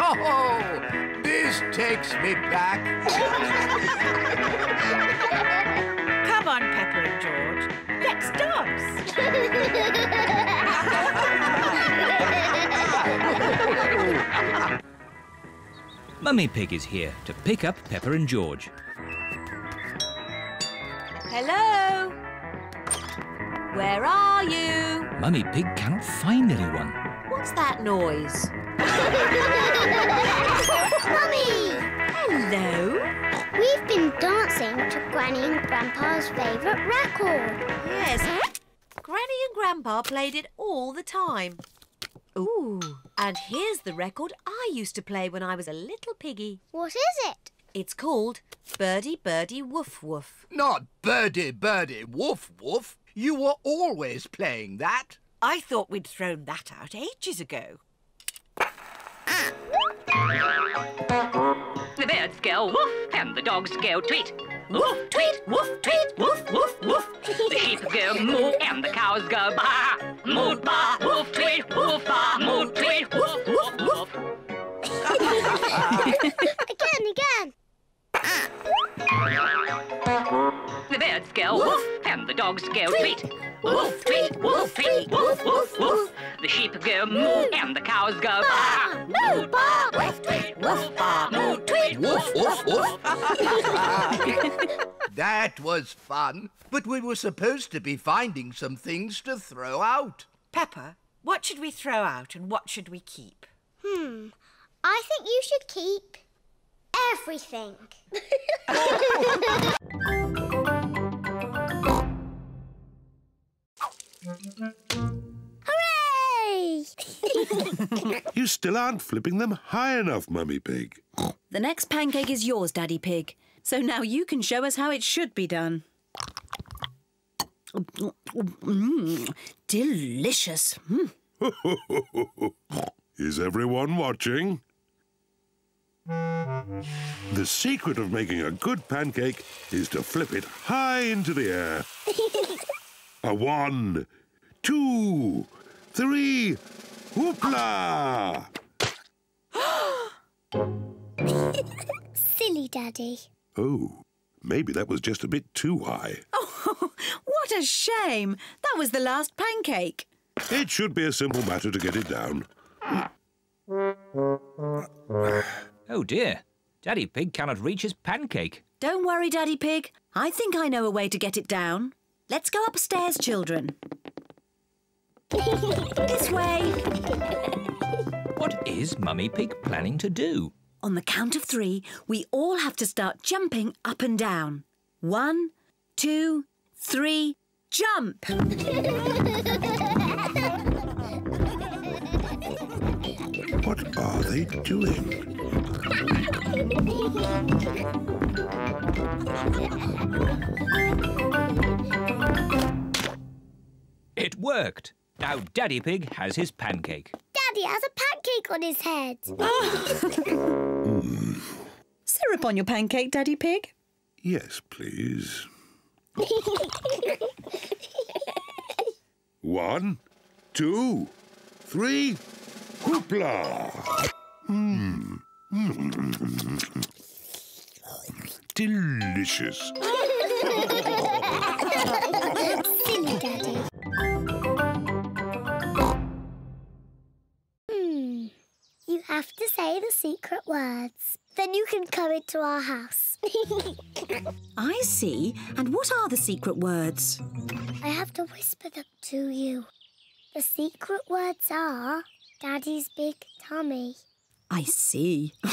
Oh, this takes me back. Come on, Peppa and George. Let's. [laughs] Mummy Pig is here to pick up Peppa and George. Hello? Where are you? Mummy Pig cannot find anyone. What's that noise? [laughs] Mummy! Hello? We've been dancing to Granny and Grandpa's favourite record. Yes. Granny and Grandpa played it all the time. Ooh, and here's the record I used to play when I was a little piggy. What is it? It's called Birdie Birdie Woof Woof. Not birdie, birdie, woof, woof. You were always playing that. I thought we'd thrown that out ages ago. [laughs] The birds go woof and the dogs go tweet. Woof, tweet, woof, tweet, woof, woof, woof. The sheep go moo and the cows go baa. Moo, baa, woof, tweet, woof, baa, moo, tweet, woof, woof, woof. [laughs] again, again. The birds go woof and the dogs go tweet. Woof, tweet, woof, tweet, woof, woof, woof. The sheep go moo and the cows go baa. Moo, baa, woof, tweet, woof, baa, moo, tweet, Woof, woof, woof. [laughs] that was fun, but we were supposed to be finding some things to throw out. Peppa, what should we throw out and what should we keep? Hmm. I think you should keep everything. Hooray! [laughs] You still aren't flipping them high enough, Mummy Pig. The next pancake is yours, Daddy Pig. So now you can show us how it should be done. Mm, delicious. Mm. [laughs] Is everyone watching? The secret of making a good pancake is to flip it high into the air. [laughs] A one, two, three, whoopla! [gasps] Silly Daddy. Oh, maybe that was just a bit too high. [laughs] Oh, what a shame. That was the last pancake. It should be a simple matter to get it down. [laughs] Oh dear, Daddy Pig cannot reach his pancake. Don't worry, Daddy Pig. I think I know a way to get it down. Let's go upstairs, children. this way. What is Mummy Pig planning to do? On the count of three, we all have to start jumping up and down. One, two, three, jump! What are they doing? It worked. Now Daddy Pig has his pancake. Daddy has a pancake on his head. [laughs] Syrup on your pancake, Daddy Pig? Yes, please. [laughs] One, two, three, whoopla! Hmm. Delicious. Silly Daddy. Hmm. You have to say the secret words. Then you can come into our house. [laughs] I see. And what are the secret words? I have to whisper them to you. The secret words are Daddy's big tummy. I see. [laughs] Say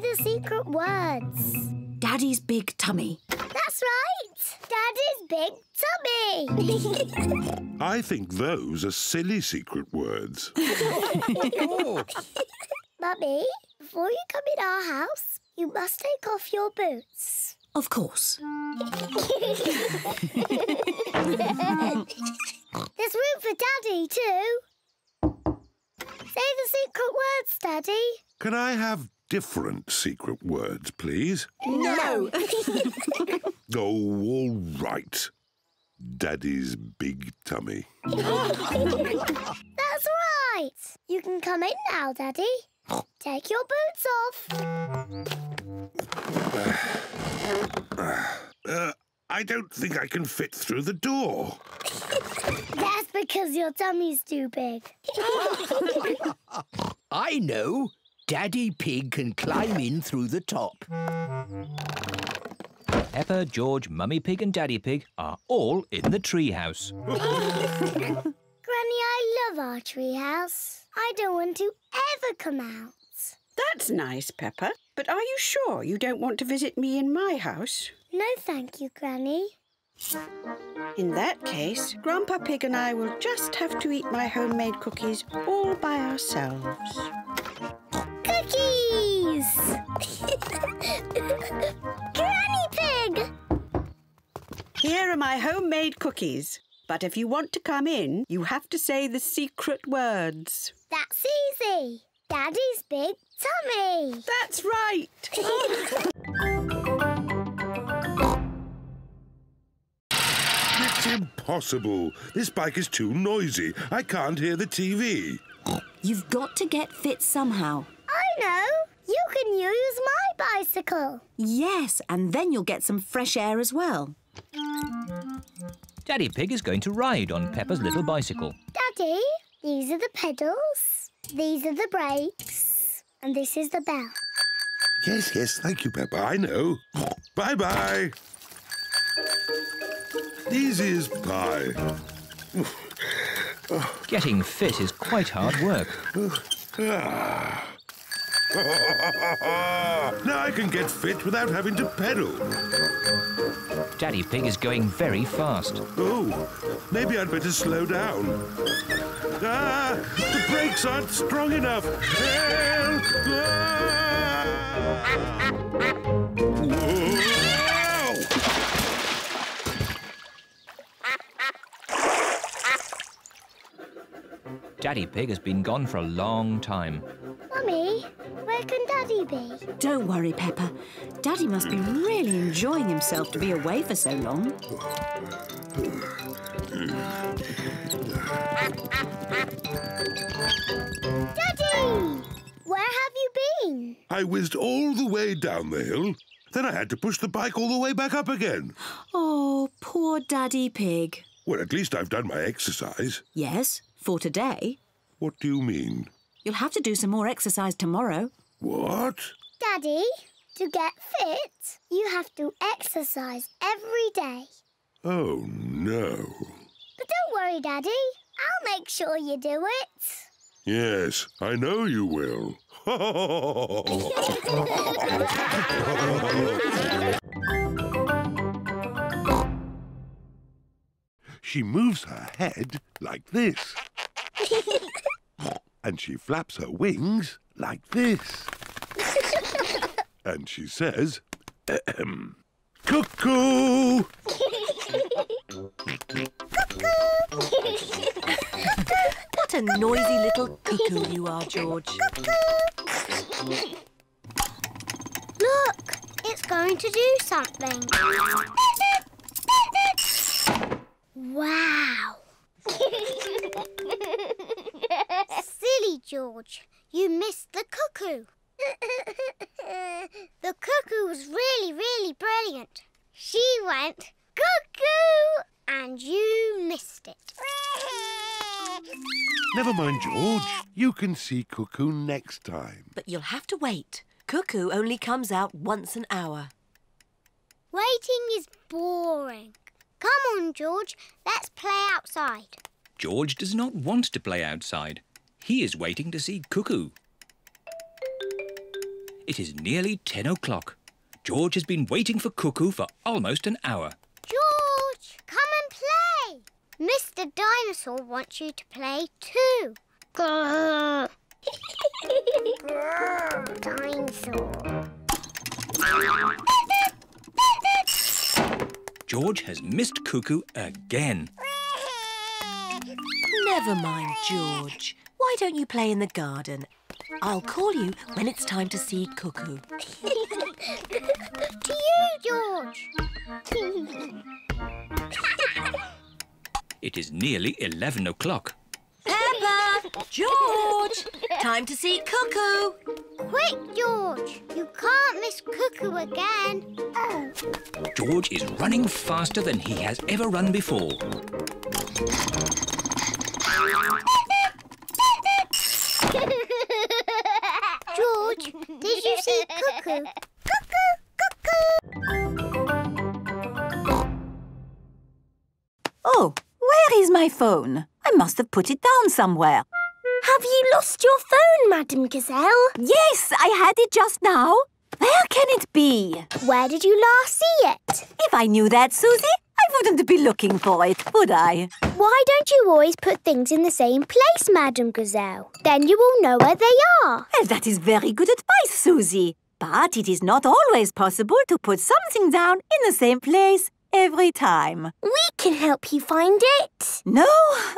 the secret words. Daddy's big tummy. That's right. Daddy's big tummy. [laughs] I think those are silly secret words. [laughs] Mummy, before you come in our house, you must take off your boots. Of course. There's room for Daddy too. Say the secret words, Daddy. Can I have different secret words, please? No. [laughs] [laughs] Oh, all right. Daddy's big tummy. [laughs] That's right. You can come in now, Daddy. Take your boots off. [sighs] Uh, I don't think I can fit through the door. [laughs] That's because your tummy's too big. [laughs] I know. Daddy Pig can climb in through the top. Peppa, George, Mummy Pig and Daddy Pig are all in the treehouse. [laughs] Granny, I love our treehouse. I don't want to ever come out. That's nice, Peppa. But are you sure you don't want to visit me in my house? No, thank you, Granny. In that case, Grandpa Pig and I will just have to eat my homemade cookies all by ourselves. Cookies! [laughs] Granny Pig! Here are my homemade cookies. But if you want to come in, you have to say the secret words. That's easy. Daddy's big tummy. That's right. [laughs] It's impossible. This bike is too noisy. I can't hear the TV. You've got to get fit somehow. I know. You can use my bicycle. Yes, and then you'll get some fresh air as well. Daddy Pig is going to ride on Peppa's little bicycle. Daddy, these are the pedals, these are the brakes, and this is the bell. Yes, yes, thank you, Peppa. I know. Bye-bye. Easy as pie. Getting fit is quite hard work. Now I can get fit without having to pedal. Daddy Pig is going very fast. Oh, maybe I'd better slow down. Ah, the brakes aren't strong enough. Help! Ah! Daddy Pig has been gone for a long time. Mummy, where can Daddy be? Don't worry, Peppa. Daddy must be really enjoying himself to be away for so long. Daddy! Where have you been? I whizzed all the way down the hill. Then I had to push the bike all the way back up again. Oh, poor Daddy Pig. Well, at least I've done my exercise. Yes, for today. What do you mean? You'll have to do some more exercise tomorrow. What? Daddy, to get fit, you have to exercise every day. Oh, no. But don't worry, Daddy. I'll make sure you do it. Yes, I know you will. [laughs] she moves her head like this. And she flaps her wings like this. and she says, Ahem, Cuckoo! What a noisy little cuckoo you are, George. Cuckoo! Look, it's going to do something. wow. Silly George, you missed the cuckoo. [laughs] the cuckoo was really, really brilliant. She went cuckoo and you missed it. Never mind, George. You can see Cuckoo next time. But you'll have to wait. Cuckoo only comes out once an hour. Waiting is boring. Come on, George. Let's play outside. George does not want to play outside. He is waiting to see Cuckoo. It is nearly 10 o'clock. George has been waiting for Cuckoo for almost an hour. George, come and play. Mr. Dinosaur wants you to play too. Grrr. [laughs] Grrr, Dinosaur. George has missed Cuckoo again. Never mind, George. Why don't you play in the garden? I'll call you when it's time to see Cuckoo. [laughs] to you, George. It is nearly 11 o'clock. Peppa! George! [laughs] Time to see Cuckoo! Quick, George. You can't miss Cuckoo again. Oh. George is running faster than he has ever run before. [laughs] George, did you see Cuckoo? Oh, where is my phone? I must have put it down somewhere. Have you lost your phone, Madame Gazelle? Yes, I had it just now. Where can it be? Where did you last see it? If I knew that, Suzy, I wouldn't be looking for it, would I? Why don't you always put things in the same place, Madame Gazelle? Then you will know where they are. Well, that is very good advice, Suzy. But it is not always possible to put something down in the same place every time. We can help you find it. No,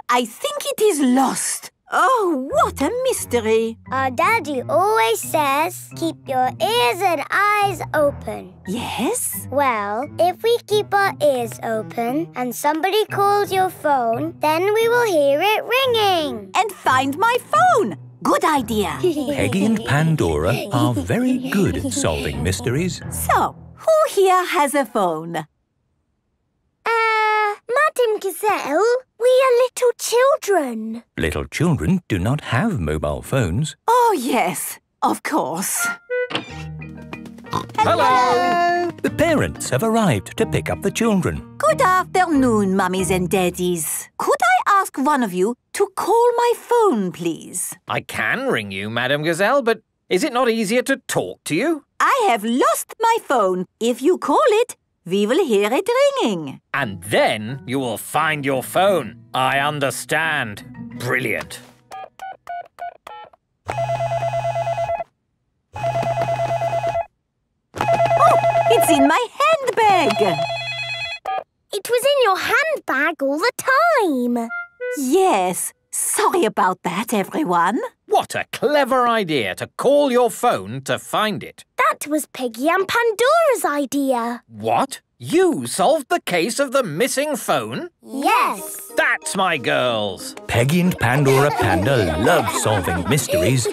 I think it is lost. Oh, what a mystery. Our daddy always says, keep your ears and eyes open. Yes? Well, if we keep our ears open and somebody calls your phone, then we will hear it ringing. And find my phone. Good idea. [laughs] Peggy and Pandora are very good at solving mysteries. So, who here has a phone? Madame Gazelle, we are little children. Little children do not have mobile phones. Oh, yes, of course. Hello! The parents have arrived to pick up the children. Good afternoon, mummies and daddies. Could I ask one of you to call my phone, please? I can ring you, Madame Gazelle, but is it not easier to talk to you? I have lost my phone. If you call it, we will hear it ringing. And then you will find your phone. I understand. Brilliant. Oh, it's in my handbag. It was in your handbag all the time. Yes. Sorry about that, everyone. What a clever idea to call your phone to find it. That was Piggy and Pandora's idea. What? You solved the case of the missing phone? Yes. That's my girls. Peggy and Pandora Panda love solving mysteries.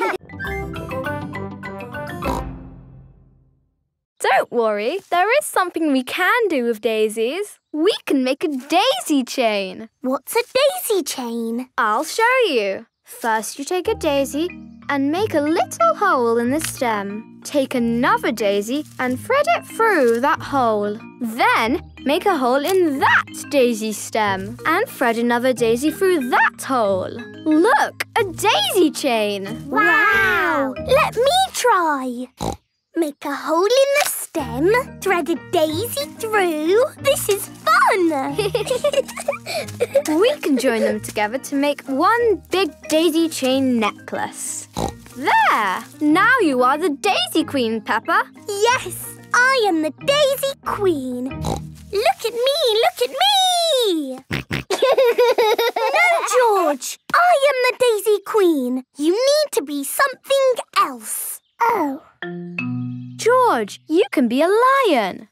Don't worry, there is something we can do with daisies. We can make a daisy chain. What's a daisy chain? I'll show you. First, you take a daisy and make a little hole in the stem. Take another daisy and thread it through that hole. Then, make a hole in that daisy stem and thread another daisy through that hole. Look, a daisy chain. Wow! Let me try. Make a hole in the stem, thread a daisy through. This is fun! [laughs] we can join them together to make one big daisy chain necklace. There! Now you are the Daisy Queen, Peppa. Yes, I am the Daisy Queen. Look at me, look at me! no, George, I am the Daisy Queen. You need to be something else. Oh. George, you can be a lion.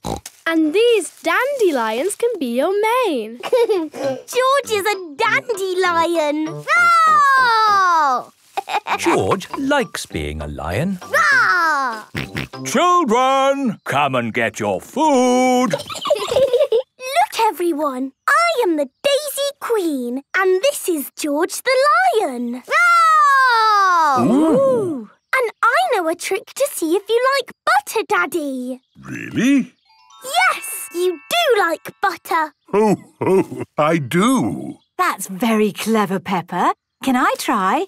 And these dandelions can be your mane. [laughs] George is a dandelion. Roar! [laughs] George likes being a lion. Roar! Children, come and get your food. [laughs] Look, everyone. I am the Daisy Queen, and this is George the Lion. Ooh. And I know a trick to see if you like butter, Daddy. Really? Yes, you do like butter. Oh, oh, I do. That's very clever, Peppa. Can I try?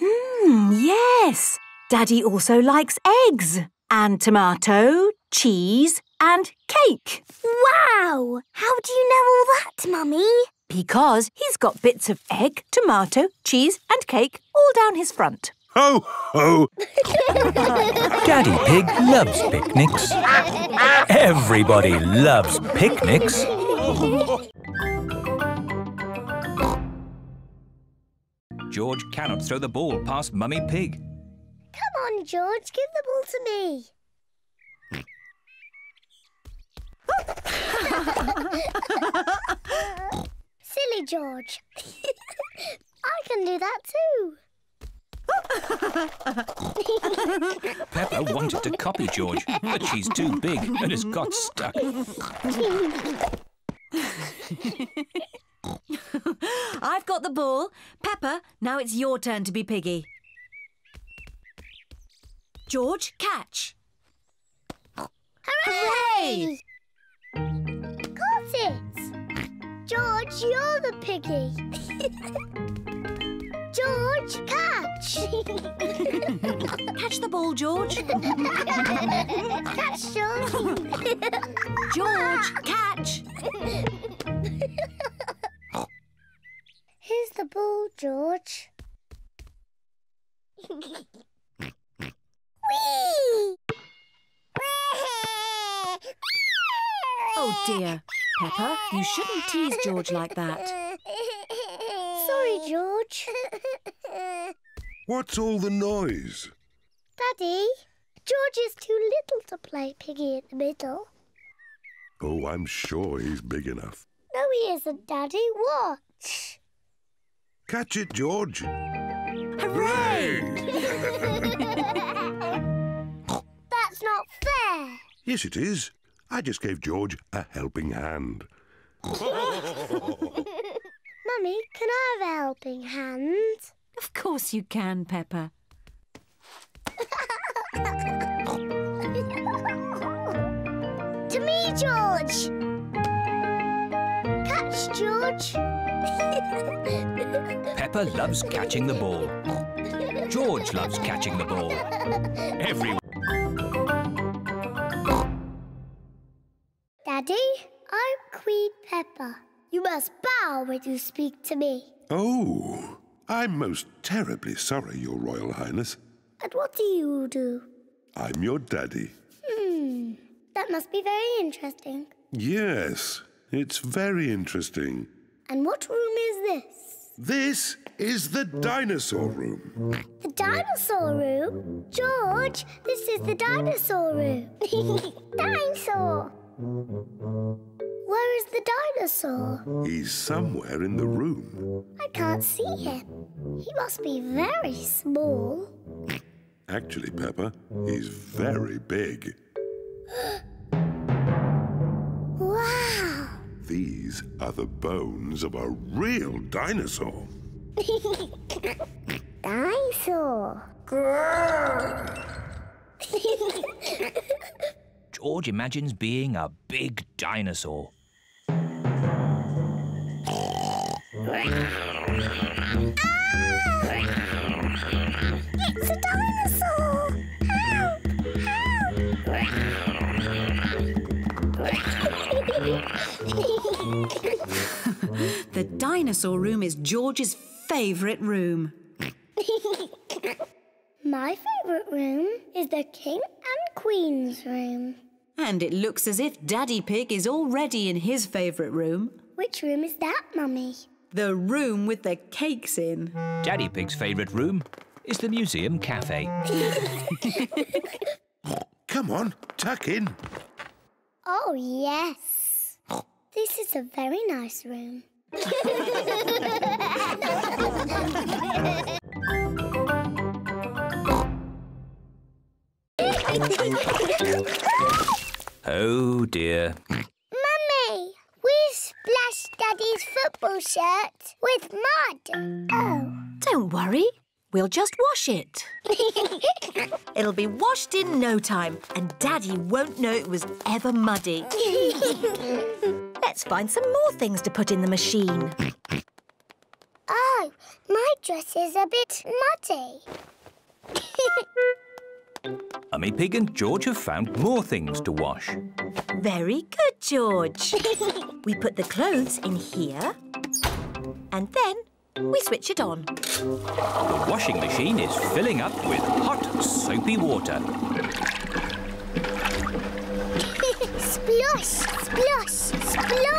Mmm, yes. Daddy also likes eggs and tomato, cheese and cake. Wow! How do you know all that, Mummy? Because he's got bits of egg, tomato, cheese and cake all down his front. Ho, ho. [laughs] Daddy Pig loves picnics. Everybody loves picnics. George cannot throw the ball past Mummy Pig. Come on, George, give the ball to me. [laughs] Silly George. [laughs] I can do that too. Peppa wanted to copy George, but she's too big and has got stuck. I've got the ball. Peppa, now it's your turn to be Piggy. George, catch. Hooray! Got it! George, you're the piggy. [laughs] George, catch! [laughs] Catch the ball, George. catch, George. [laughs] George, catch. Here's the ball, George. Whee! [laughs] Oh dear. Peppa, you shouldn't tease George like that. Sorry, George. What's all the noise? Daddy, George is too little to play piggy in the middle. Oh, I'm sure he's big enough. No, he isn't, Daddy. Watch. Catch it, George. Hooray! [laughs] That's not fair. Yes, it is. I just gave George a helping hand. [laughs] Mummy, can I have a helping hand? Of course you can, Peppa. to me, George. Catch, George. Peppa loves catching the ball. George loves catching the ball. Everyone. Daddy, I'm Queen Peppa. You must bow when you speak to me. Oh, I'm most terribly sorry, Your Royal Highness. And what do you do? I'm your daddy. Hmm, that must be very interesting. Yes, it's very interesting. And what room is this? This is the dinosaur room. The dinosaur room? George, this is the dinosaur room. [laughs] dinosaur! Where is the dinosaur? He's somewhere in the room. I can't see him. He must be very small. Actually, Peppa, he's very big. [gasps] Wow! These are the bones of a real dinosaur. [laughs] dinosaur! George imagines being a big dinosaur. The dinosaur room is George's favourite room. My favourite room is the King and Queen's room. And it looks as if Daddy Pig is already in his favourite room. Which room is that, Mummy? The room with the cakes in. Daddy Pig's favourite room is the museum cafe. [laughs] Come on, tuck in. Oh, yes. This is a very nice room. [laughs] Oh dear. Mummy, Daddy's football shirt with mud. Oh. Don't worry. We'll just wash it. [laughs] It'll be washed in no time, and Daddy won't know it was ever muddy. [laughs] Let's find some more things to put in the machine. oh, my dress is a bit muddy. [laughs] Mummy Pig and George have found more things to wash. Very good, George. [laughs] we put the clothes in here, and then we switch it on. The washing machine is filling up with hot, soapy water. [laughs] splosh, splosh, splosh,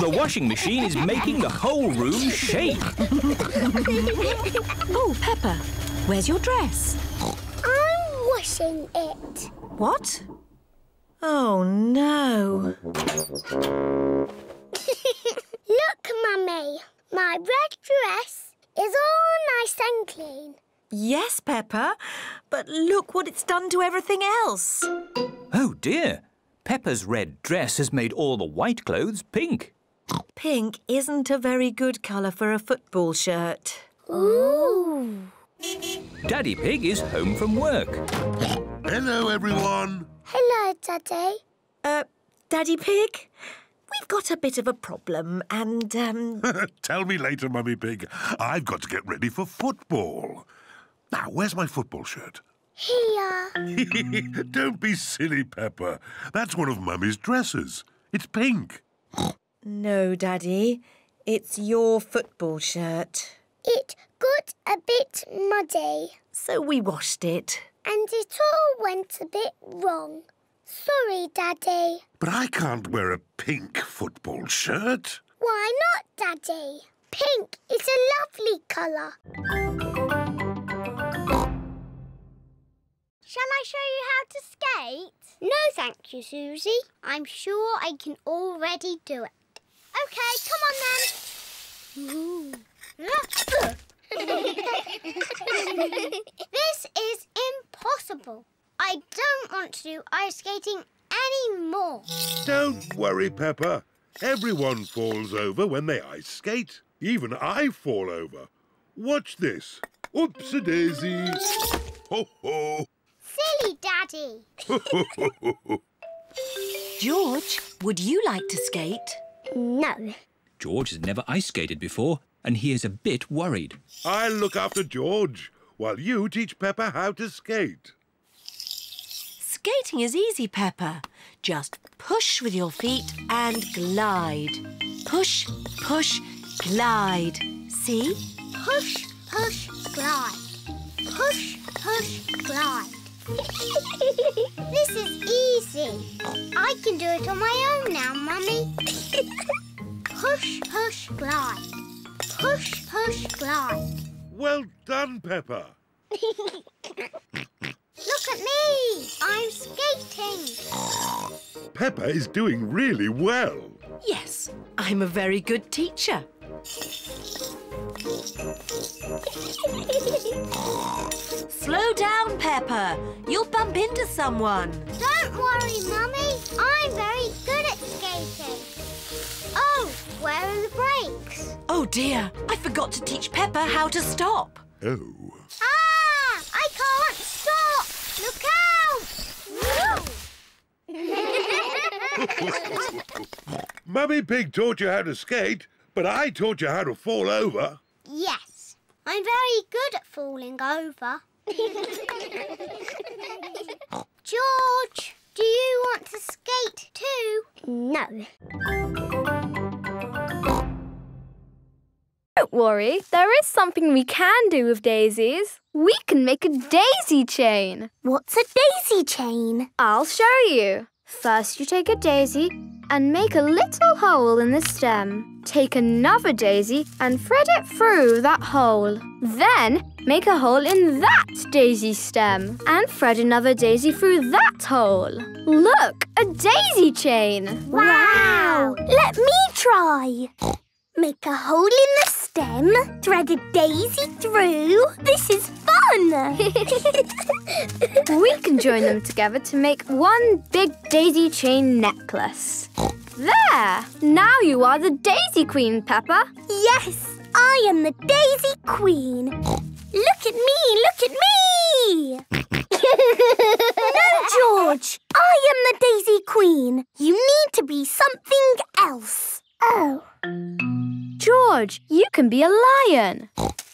The washing machine is making the whole room shake. [laughs] oh, Peppa, where's your dress? I'm washing it. What? Oh, no. [laughs] Look, Mummy. My red dress is all nice and clean. Yes, Peppa, but look what it's done to everything else. Oh, dear. Peppa's red dress has made all the white clothes pink. Pink isn't a very good colour for a football shirt. Ooh. Daddy Pig is home from work. Hello, everyone. Hello, Daddy. Uh, Daddy Pig, we've got a bit of a problem and, um... [laughs] Tell me later, Mummy Pig. I've got to get ready for football. Now, where's my football shirt? Here. [laughs] Don't be silly, Peppa. That's one of Mummy's dresses. It's pink. no, Daddy. It's your football shirt. It got a bit muddy. So we washed it. And it all went a bit wrong. Sorry, Daddy. But I can't wear a pink football shirt. Why not, Daddy? Pink is a lovely colour. Shall I show you how to skate? No, thank you, Suzy. I'm sure I can already do it. OK, come on then. [laughs] this is impossible. I don't want to do ice skating anymore. Don't worry, Peppa. Everyone falls over when they ice skate. Even I fall over. Watch this. Oops-a-daisy. Ho-ho. Silly Daddy. [laughs] George, would you like to skate? No. George has never ice skated before and he is a bit worried. I'll look after George while you teach Peppa how to skate. Skating is easy, Peppa. Just push with your feet and glide. Push, push, glide. See? Push, push, glide. Push, push, glide. This is easy. I can do it on my own now, Mummy. [laughs] push, push, glide. Push, push, glide. Well done, Peppa. Look at me! I'm skating. Peppa is doing really well. Yes, I'm a very good teacher. [laughs] Slow down, Peppa. You'll bump into someone. Don't worry, Mummy. I'm very good at skating. Oh, where are the brakes? Oh dear, I forgot to teach Peppa how to stop. Oh. Ah! I can't stop! Look out! [laughs] Mummy Pig taught you how to skate, but I taught you how to fall over. yes, I'm very good at falling over. George, do you want to skate too? No. Don't worry, there is something we can do with daisies. We can make a daisy chain. What's a daisy chain? I'll show you. First, you take a daisy and make a little hole in the stem. Take another daisy and thread it through that hole. Then, make a hole in that daisy stem and thread another daisy through that hole. Look, a daisy chain. Wow! Let me try. Make a hole in the stem, thread a daisy through. This is fun! [laughs] we can join them together to make one big daisy chain necklace. There! Now you are the Daisy Queen, Peppa. yes, I am the daisy queen. Look at me, look at me! [laughs] no, George, I am the daisy queen. You need to be something else. Oh. George, you can be a lion.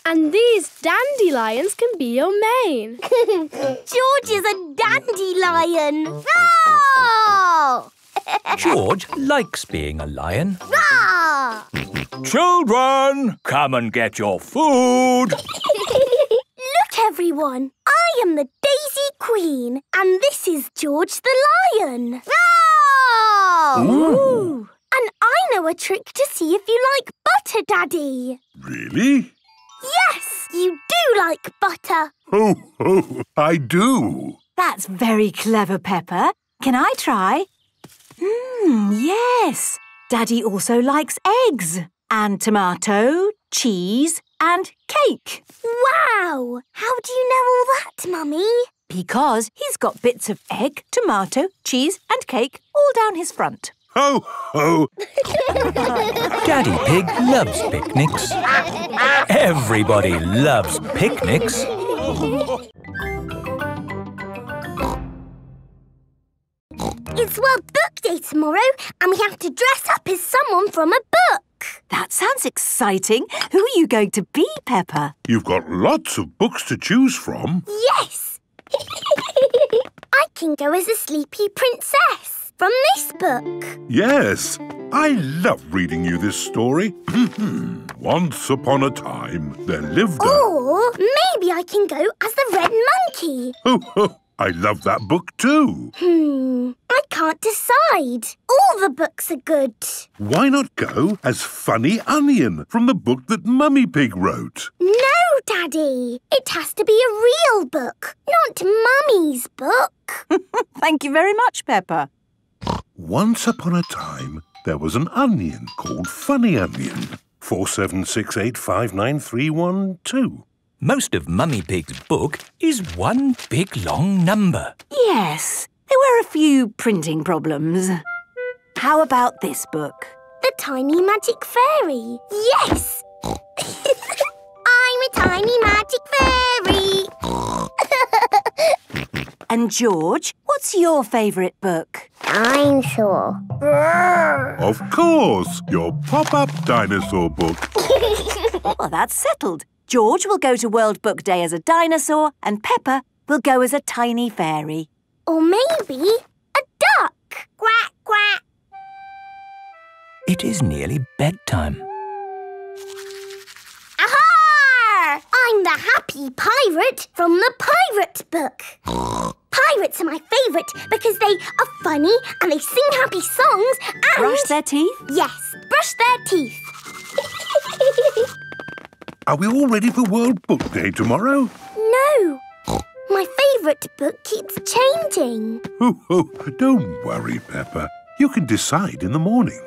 And these dandelions can be your mane. [laughs] George is a dandelion. Roar! [laughs] George likes being a lion. Roar! [laughs] Children, come and get your food. Look, everyone. I am the Daisy Queen, and this is George the Lion. Roar! Ooh. And I know a trick to see if you like butter, Daddy. Really? Yes, you do like butter. Oh, oh, I do. That's very clever, Peppa. Can I try? Mmm, yes. Daddy also likes eggs and tomato, cheese and cake. Wow! How do you know all that, Mummy? Because he's got bits of egg, tomato, cheese and cake all down his front. Ho, ho. Daddy Pig loves picnics. Everybody loves picnics. It's World Book Day tomorrow, and we have to dress up as someone from a book. That sounds exciting. Who are you going to be, Peppa? You've got lots of books to choose from. Yes! [laughs] I can go as a sleepy princess from this book. Yes, I love reading you this story. [clears throat] Once upon a time, there lived a... Or maybe I can go as the red monkey. Ho, [laughs] ho. I love that book too. Hmm, I can't decide. All the books are good. Why not go as Funny Onion from the book that Mummy Pig wrote? No, Daddy. It has to be a real book, not Mummy's book. [laughs] Thank you very much, Peppa. Once upon a time, there was an onion called Funny Onion. Four seven six eight five nine three one two. Most of Mummy Pig's book is one big long number. Yes, there were a few printing problems. How about this book? The Tiny Magic Fairy. Yes! [laughs] I'm a tiny magic fairy. [laughs] And George, what's your favourite book? Dinosaur. Of course, your pop-up dinosaur book. [laughs] well, that's settled. George will go to World Book Day as a dinosaur and Peppa will go as a tiny fairy. Or maybe a duck. Quack, quack. It is nearly bedtime. I'm the happy pirate from the pirate book. [gasps] Pirates are my favourite because they are funny and they sing happy songs and... Brush their teeth? Yes, brush their teeth. [laughs] Are we all ready for World Book Day tomorrow? no, my favourite book keeps changing. Oh, oh, don't worry, Peppa. You can decide in the morning.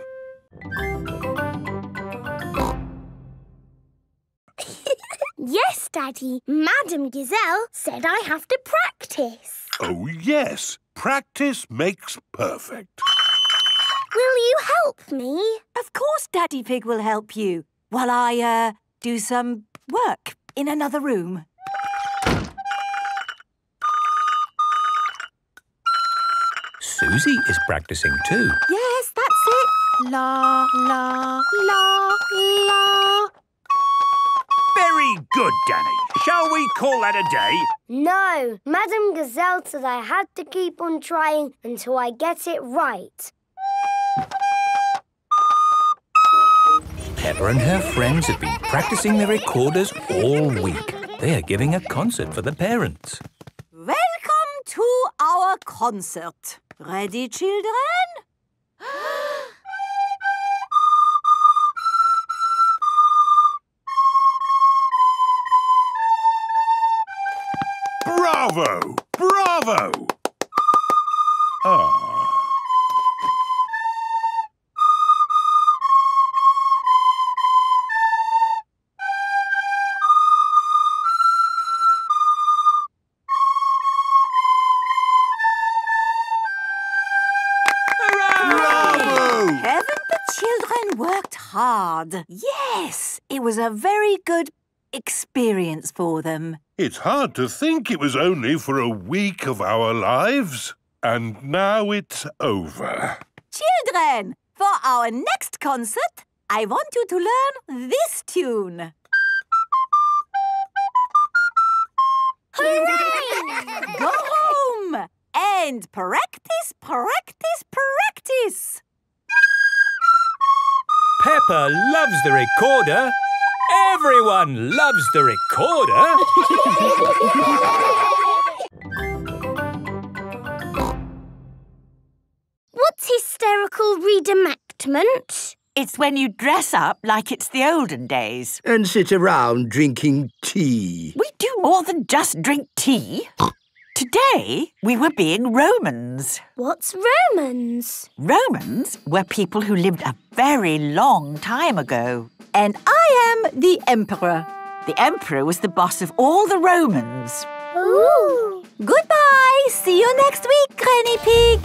Yes, Daddy. Madame Gazelle said I have to practice. Oh, yes. Practice makes perfect. Will you help me? Of course Daddy Pig will help you while I, uh, do some work in another room. Suzy is practicing too. Yes, that's it. La, la, la, la. Very good, Danny. Shall we call that a day? No, Madame Gazelle said I had to keep on trying until I get it right. Peppa and her friends have been practicing their recorders all week. They are giving a concert for the parents. Welcome to our concert. Ready, children? [gasps] [gasps] [gasps] Bravo! Bravo! Ah. Bravo! Haven't the children worked hard? Yes, it was a very good experience for them. It's hard to think it was only for a week of our lives. And now it's over. Children, for our next concert, I want you to learn this tune. Hooray! Go home and practice, practice, practice. Peppa loves the recorder. Everyone loves the recorder. What's hysterical reenactment? It's when you dress up like it's the olden days. And sit around drinking tea. We do more than just drink tea. Today, we were being Romans. What's Romans? Romans were people who lived a very long time ago. And I am the Emperor. The Emperor was the boss of all the Romans. Ooh. Goodbye. See you next week, Granny Pig.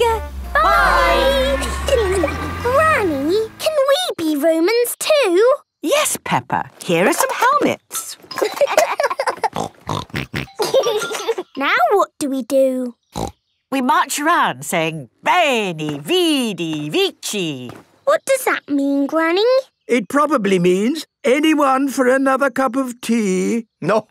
Bye. [laughs] Granny, can we be Romans too? Yes, Peppa. Here are some helmets. [laughs] now what do we do? We march around saying, Veni, Vidi, Vici. What does that mean, Granny? It probably means anyone for another cup of tea. No.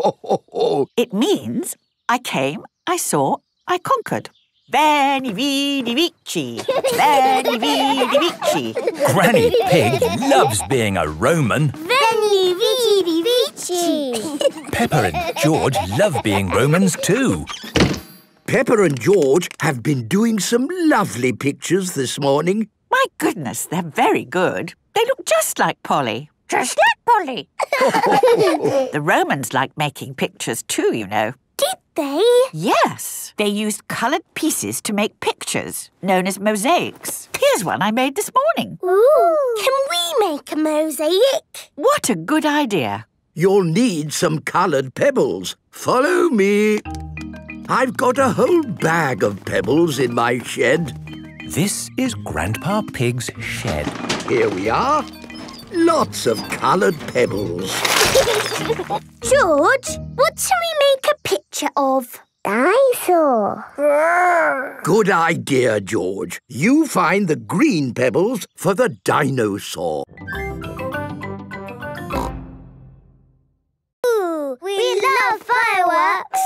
It means I came, I saw, I conquered. Veni, Vidi, Vici. Veni, Vidi, Vici. Granny Pig loves being a Roman. Veni, vidi, vici. Peppa and George love being Romans too. Peppa and George have been doing some lovely pictures this morning. My goodness, they're very good. They look just like Polly. Just like Polly. [laughs] [laughs] the Romans liked making pictures too, you know. Did they? Yes. They used coloured pieces to make pictures, known as mosaics. Here's one I made this morning. Ooh. Can we make a mosaic? What a good idea. You'll need some coloured pebbles. Follow me. I've got a whole bag of pebbles in my shed. This is Grandpa Pig's shed. Here we are. Lots of coloured pebbles. [laughs] George, what shall we make a picture of? Dinosaur. [laughs] Good idea, George. You find the green pebbles for the dinosaur. Ooh, we love fireworks.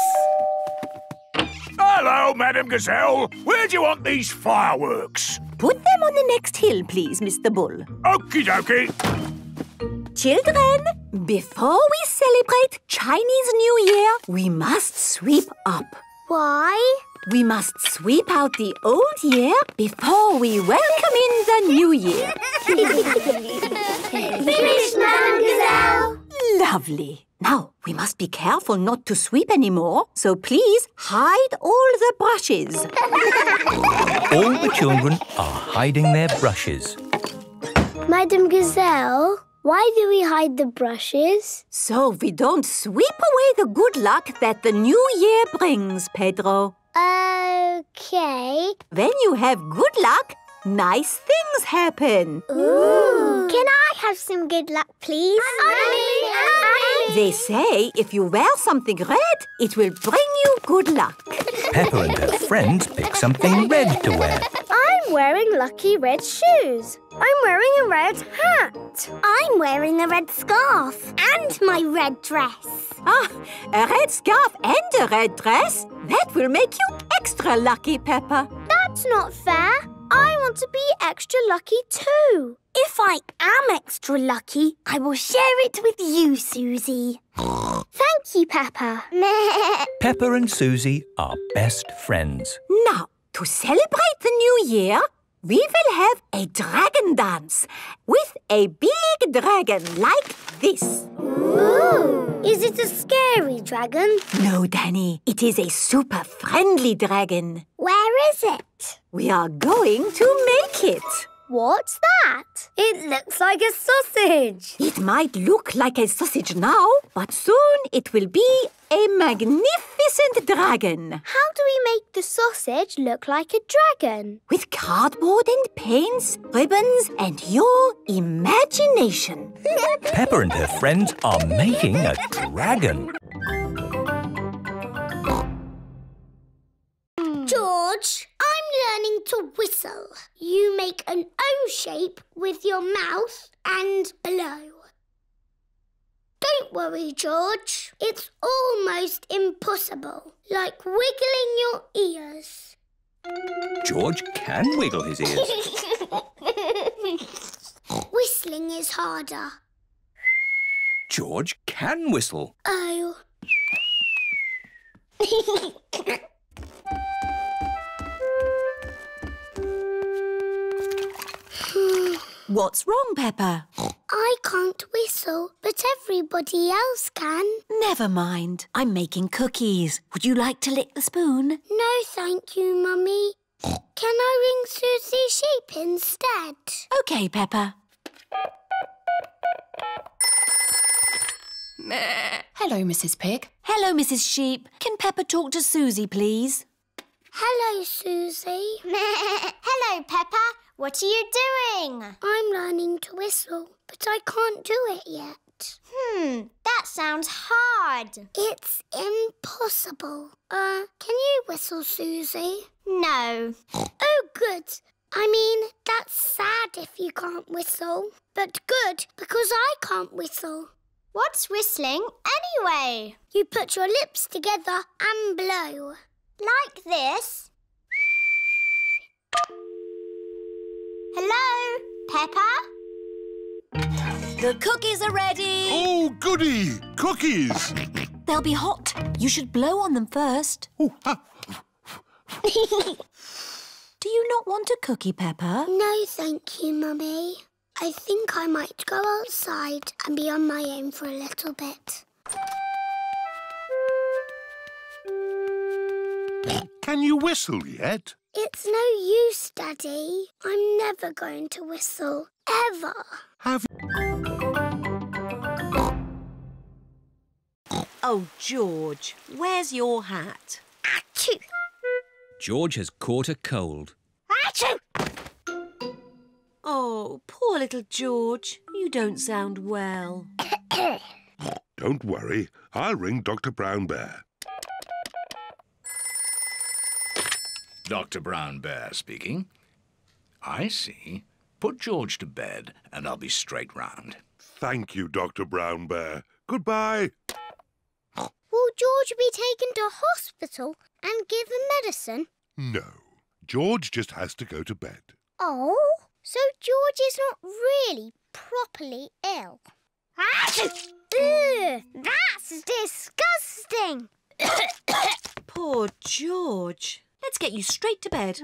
Hello, Madame Gazelle. Where do you want these fireworks? Put them on the next hill, please, Mr. Bull. Okie dokie. Children, before we celebrate Chinese New Year, we must sweep up. Why? We must sweep out the old year before we welcome in the new year. [laughs] [laughs] Finished, Madame Gazelle. Lovely. Now, we must be careful not to sweep anymore, so please hide all the brushes. [laughs] All the children are hiding their brushes. Madame Gazelle, why do we hide the brushes? So we don't sweep away the good luck that the new year brings, Pedro. Okay. When you have good luck, nice things happen. Ooh. Can I have some good luck, please? They say if you wear something red, it will bring you good luck. [laughs] Peppa and her friends pick something red to wear. I'm wearing lucky red shoes. I'm wearing a red hat. I'm wearing a red scarf and my red dress. Ah, a red scarf and a red dress? That will make you extra lucky, Peppa. That's not fair. I want to be extra lucky too. If I am extra lucky, I will share it with you, Suzy. [gasps] Thank you, Peppa. [laughs] Peppa and Suzy are best friends. Now, to celebrate the new year, we will have a dragon dance with a big dragon like this. Ooh, is it a scary dragon? No, Danny, it is a super friendly dragon. Where is it? We are going to make it. What's that? It looks like a sausage. It might look like a sausage now, but soon it will be a magnificent dragon. How do we make the sausage look like a dragon? With cardboard and paints, ribbons, and your imagination. Peppa and her friends are making a dragon. George, I'm learning to whistle. You make an O shape with your mouth and blow. Don't worry, George. It's almost impossible, like wiggling your ears. George can wiggle his ears. [laughs] Whistling is harder. George can whistle. Oh. [laughs] What's wrong, Peppa? I can't whistle, but everybody else can. Never mind. I'm making cookies. Would you like to lick the spoon? No, thank you, Mummy. Can I ring Suzy Sheep instead? OK, Peppa. Hello, Mrs. Pig. Hello, Mrs. Sheep. Can Pepper talk to Suzy, please? Hello, Suzy. [laughs] Hello, Peppa. What are you doing? I'm learning to whistle, but I can't do it yet. Hmm, that sounds hard. It's impossible. Uh, can you whistle, Suzy? No. oh, good. I mean, that's sad if you can't whistle, but good because I can't whistle. What's whistling anyway? You put your lips together and blow. Like this. Hello, Peppa? The cookies are ready. Oh, goody! Cookies! They'll be hot. You should blow on them first. [laughs] Do you not want a cookie, Peppa? No, thank you, Mummy. I think I might go outside and be on my own for a little bit. Can you whistle yet? It's no use, Daddy. I'm never going to whistle. Ever. Have Oh, George, where's your hat? Achoo! George has caught a cold. Achoo! Oh, poor little George. You don't sound well. [coughs] Don't worry. I'll ring Dr. Brown Bear. Dr. Brown Bear speaking. I see. Put George to bed and I'll be straight round. Thank you, Dr. Brown Bear. Goodbye. Will George be taken to hospital and given medicine? No. George just has to go to bed. Oh, so George is not really properly ill. Achoo! Ugh, that's disgusting. [coughs] Poor George. Let's get you straight to bed.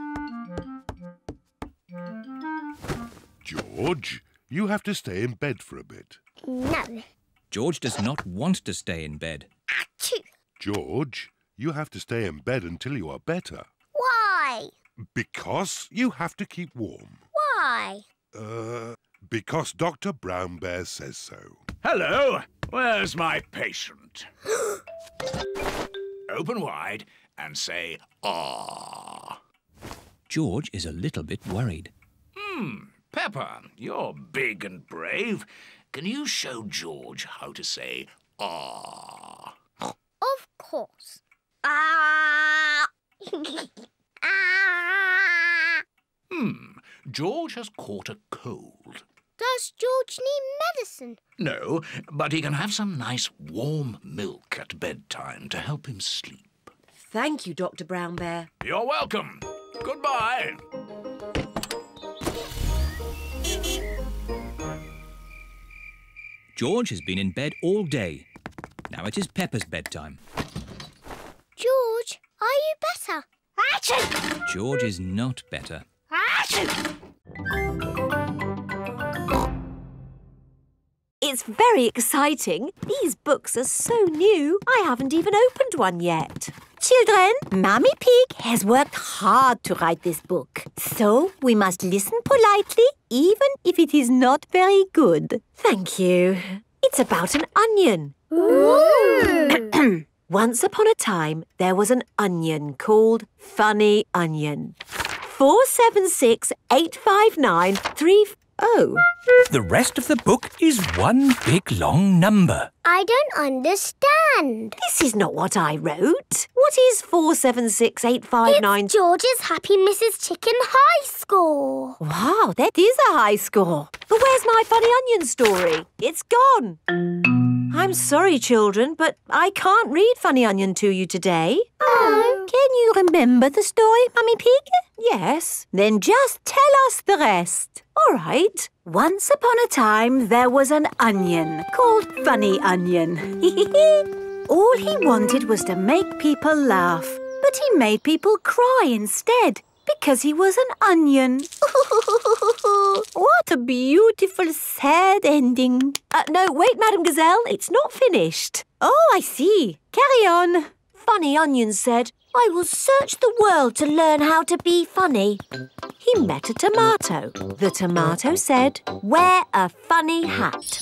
George, you have to stay in bed for a bit. No. George does not want to stay in bed. Achoo! George, you have to stay in bed until you are better. Why? Because you have to keep warm. Why? Uh, because Dr. Brown Bear says so. Hello, where's my patient? [gasps] Open wide and say, ah. George is a little bit worried. Hmm, Peppa, you're big and brave. Can you show George how to say, ah? Of course. Ah! [laughs] ah! Hmm, George has caught a cold. Does George need medicine? No, but he can have some nice warm milk at bedtime to help him sleep. Thank you, Dr. Brown Bear. You're welcome. Goodbye. George has been in bed all day. Now it is Peppa's bedtime. George, are you better? Achoo! George is not better. Achoo! It's very exciting. These books are so new, I haven't even opened one yet. Children, Mummy Pig has worked hard to write this book. So we must listen politely, even if it is not very good. Thank you. It's about an onion. Ooh. [clears throat] Once upon a time, there was an onion called Funny Onion. Four seven six eight five nine three. Oh. The rest of the book is one big long number. I don't understand. This is not what I wrote. What is four seven six eight five nine? It's George's Happy Mrs. Chicken high score. Wow, that is a high score. But where's my funny onion story? It's gone. I'm sorry, children, but I can't read Funny Onion to you today. Oh. Can you remember the story, Mummy Pig? Yes. Then just tell us the rest. All right. Once upon a time, there was an onion called Funny Onion. [laughs] All he wanted was to make people laugh, but he made people cry instead because he was an onion. [laughs] what a beautiful, sad ending. Uh, no, wait, Madame Gazelle, it's not finished. Oh, I see. Carry on. Funny Onion said, I will search the world to learn how to be funny. He met a tomato. The tomato said, Wear a funny hat.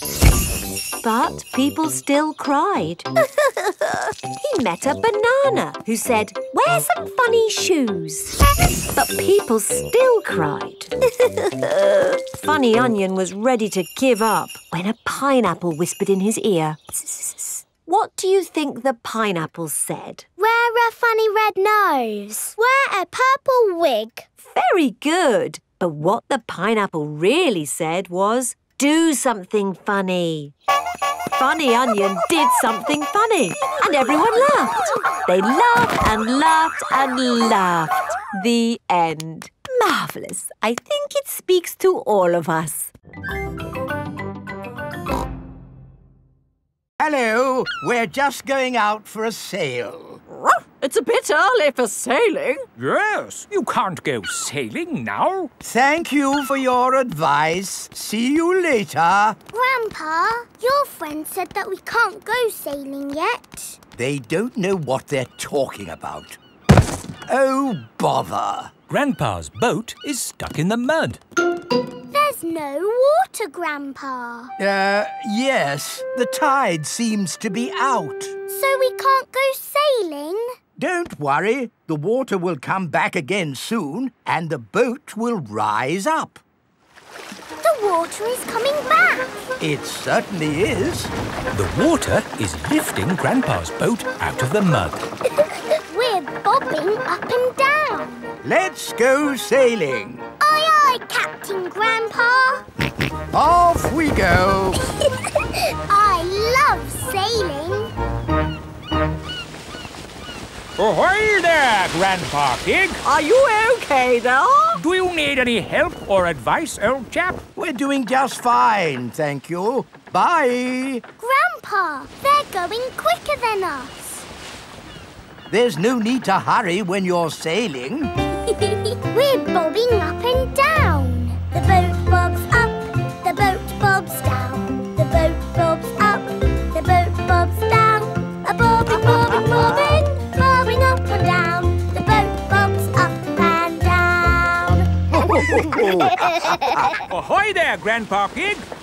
But people still cried. [laughs] he met a banana who said, Wear some funny shoes. But people still cried. [laughs] funny Onion was ready to give up when a pineapple whispered in his ear. What do you think the pineapple said? Wear a funny red nose. Wear a purple wig. Very good. But what the pineapple really said was, do something funny. Funny Onion did something funny, and everyone laughed. They laughed and laughed and laughed. The end. Marvellous. I think it speaks to all of us. Hello, we're just going out for a sail. It's a bit early for sailing. Yes, you can't go sailing now. Thank you for your advice. See you later. Grandpa, your friend said that we can't go sailing yet. They don't know what they're talking about. Oh, bother. Grandpa's boat is stuck in the mud. There's no water, Grandpa. Uh, yes, the tide seems to be out. So we can't go sailing? Don't worry, the water will come back again soon and the boat will rise up. The water is coming back. It certainly is. The water is lifting Grandpa's boat out of the mud. [laughs] We're bobbing up and down. Let's go sailing. Aye, aye, Captain Grandpa. [laughs] Off we go. [laughs] I love sailing. Ahoy there, Grandpa Pig. Are you okay there? Do you need any help or advice, old chap? We're doing just fine, thank you. Bye. Grandpa, they're going quicker than us. There's no need to hurry when you're sailing. [laughs] We're bobbing up and down. The boat bobs up, the boat bobs down. The boat bobs up, the boat bobs down. A bobbing, bobbing, bobbing, bobbing up and down. The boat bobs up and down. [laughs] Ahoy there, Grandpa Pig.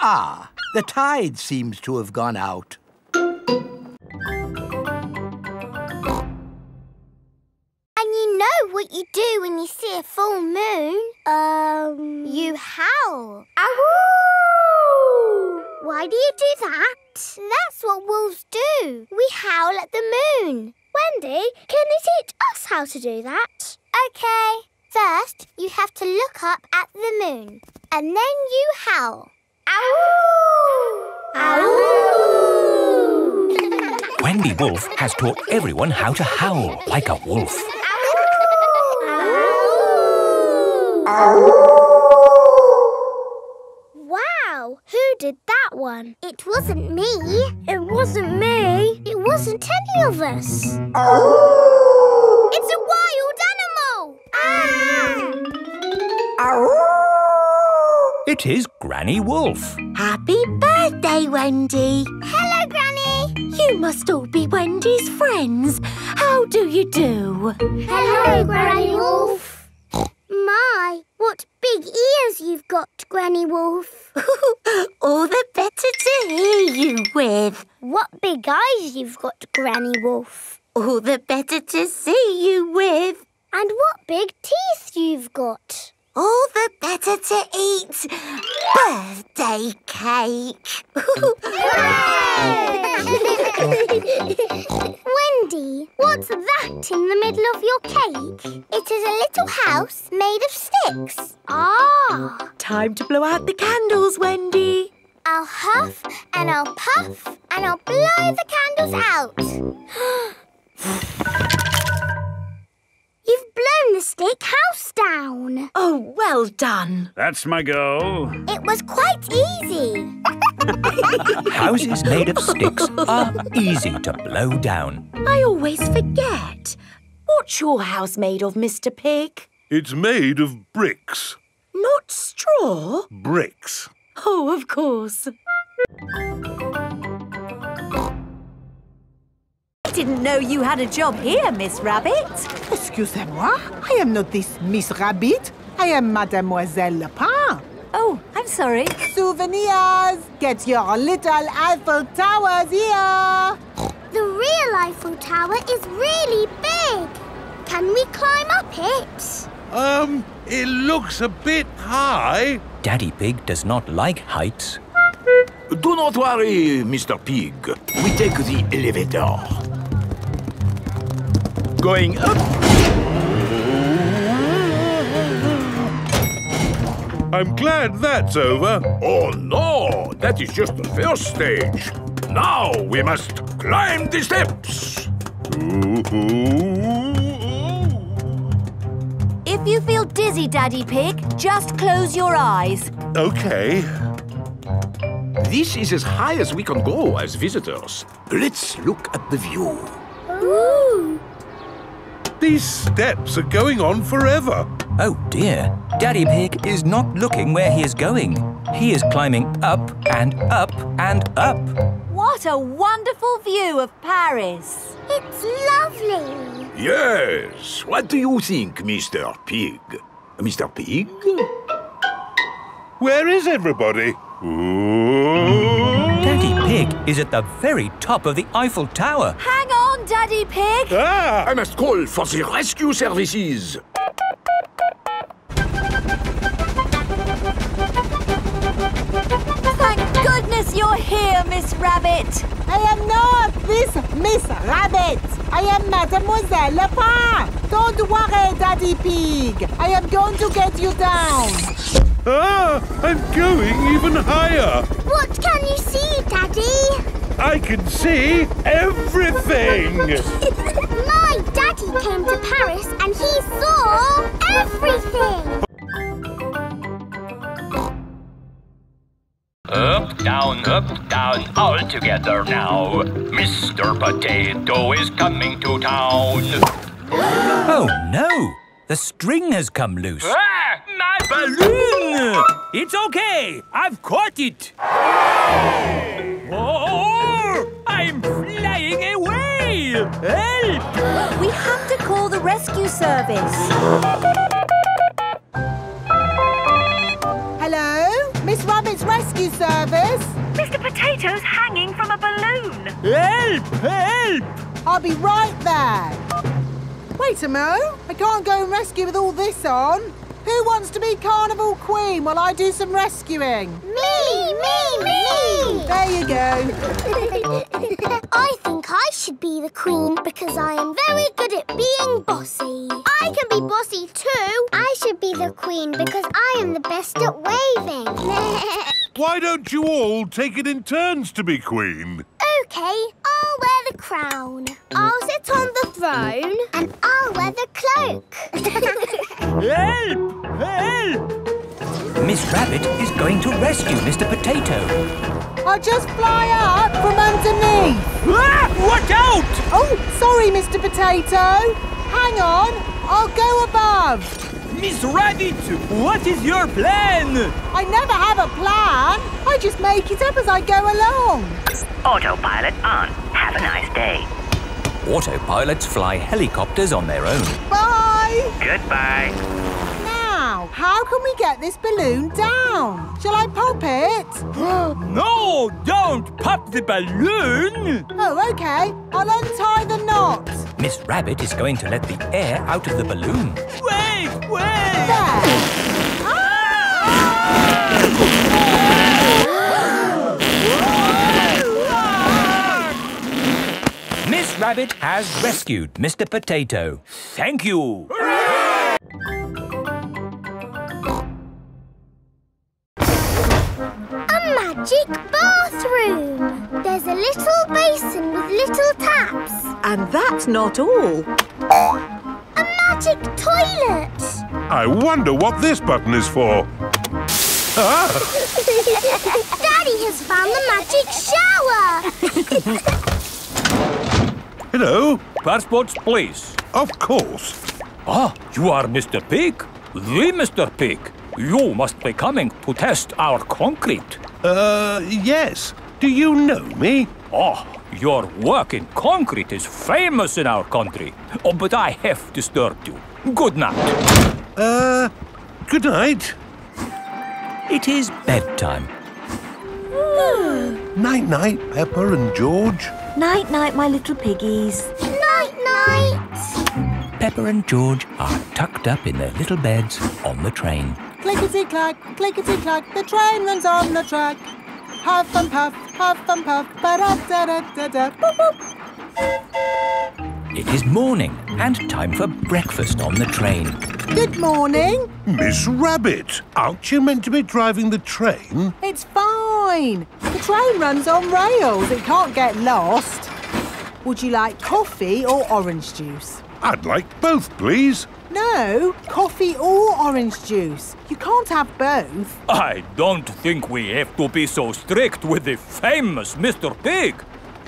Ah, the tide seems to have gone out. And you know what you do when you see a full moon? Um... You howl. Ow! Why do you do that? That's what wolves do. We howl at the moon. Wendy, can you teach us how to do that? OK. First, you have to look up at the moon. And then you howl. Wendy Wolf has taught everyone how to howl like a wolf. Wow, who did that one? It wasn't me. It wasn't me. It wasn't any of us. It's a wild animal! Ah! It is Granny Wolf. Happy birthday, Wendy. Hello, Granny. You must all be Wendy's friends. How do you do? Hello, Granny Wolf. My, what big ears you've got, Granny Wolf. [laughs] all the better to hear you with. What big eyes you've got, Granny Wolf. All the better to see you with. And what big teeth you've got. All the better to eat birthday cake. Wendy, what's that in the middle of your cake? It is a little house made of sticks. Ah. Time to blow out the candles, Wendy. I'll huff and I'll puff and I'll blow the candles out. You've blown the stick house down. Oh, well done. That's my go. It was quite easy. [laughs] Houses made of sticks are easy to blow down. I always forget. What's your house made of, Mr. Pig? It's made of bricks. Not straw? Bricks. Oh, of course. Didn't know you had a job here, Miss Rabbit. Excusez-moi, I am not this Miss Rabbit. I am Mademoiselle Lapin. Oh, I'm sorry. Souvenirs! Get your little Eiffel Towers here! The real Eiffel Tower is really big. Can we climb up it? Um, it looks a bit high. Daddy Pig does not like heights. Do not worry, Mr. Pig. We take the elevator. Going up. I'm glad that's over. Oh no, that is just the first stage. Now we must climb the steps. If you feel dizzy, Daddy Pig, just close your eyes. Okay. This is as high as we can go as visitors. Let's look at the view. Ooh. These steps are going on forever. Oh dear, Daddy Pig is not looking where he is going. He is climbing up and up and up. What a wonderful view of Paris. It's lovely. Yes. What do you think, Mr. Pig? Mr. Pig? Where is everybody? Daddy Pig is at the very top of the Eiffel Tower. Hang on, Daddy Pig. Ah! I must call for the rescue services. Thank goodness you're here, Miss Rabbit. I am not this Miss Rabbit. I am Mademoiselle Lapin. Don't worry, Daddy Pig. I am going to get you down. Ah, I'm going even higher. What can you see, Daddy? I can see everything. [laughs] My daddy came to Paris and he saw everything. Up, down, up, down, all together now. Mr. Potato is coming to town. [gasps] Oh no! The string has come loose. Ah, my balloon! It's okay. I've caught it. Oh, I'm flying away! Help! [gasps] We have to call the rescue service. Hello? Miss Rabbit's Rescue Service? Mr. Potato's hanging from a balloon. Help! Help! I'll be right there. Wait a mo. I can't go and rescue with all this on. Who wants to be Carnival Queen while I do some rescuing? Me, me, me. There you go. [laughs] I think I should be the queen because I am very good at being bossy. I can be bossy too. I should be the queen because I am the best at waving. [laughs] Why don't you all take it in turns to be queen? Okay, I'll wear the crown. I'll sit on the throne and I'll wear the cloak. [laughs] Help! Help! Miss Rabbit is going to rescue Mr. Potato. I'll just fly up from underneath. Ah! Watch out! Oh, sorry, Mr. Potato. Hang on, I'll go above. Miss Rabbit, what is your plan? I never have a plan. I just make it up as I go along. Autopilot on. Have a nice day. Autopilots fly helicopters on their own. Bye. Goodbye. Now, how can we get this balloon down? Shall I pop it? [gasps] no, don't pop the balloon! Oh, okay. I'll untie the knot. Miss Rabbit is going to let the air out of the balloon. Wait, wait! There. Miss Rabbit has rescued Mr. Potato. Thank you! A magic bathroom. There's a little basin with little taps. And that's not all. A magic toilet. I wonder what this button is for. Ah! [laughs] Daddy has found the magic shower. Hello? Passports, please. Of course. Ah, you are Mr. Pig? The Mr. Pig. You must be coming to test our concrete. Uh, yes. Do you know me? Oh, your work in concrete is famous in our country. Oh, but I have disturbed you. Good night. Uh, good night. It is bedtime. Night night, Peppa and George. Night, night, my little piggies. night, night. Peppa and George are tucked up in their little beds on the train. Clickety clack, clickety clack, the train runs on the track. Huff and puff, huff and puff, ba da da da da da. Boop, boop. It is morning and time for breakfast on the train. Good morning. Miss Rabbit, aren't you meant to be driving the train? It's fine. The train runs on rails. It can't get lost. Would you like coffee or orange juice? I'd like both, please. No, coffee or orange juice. You can't have both. I don't think we have to be so strict with the famous Mr. Pig.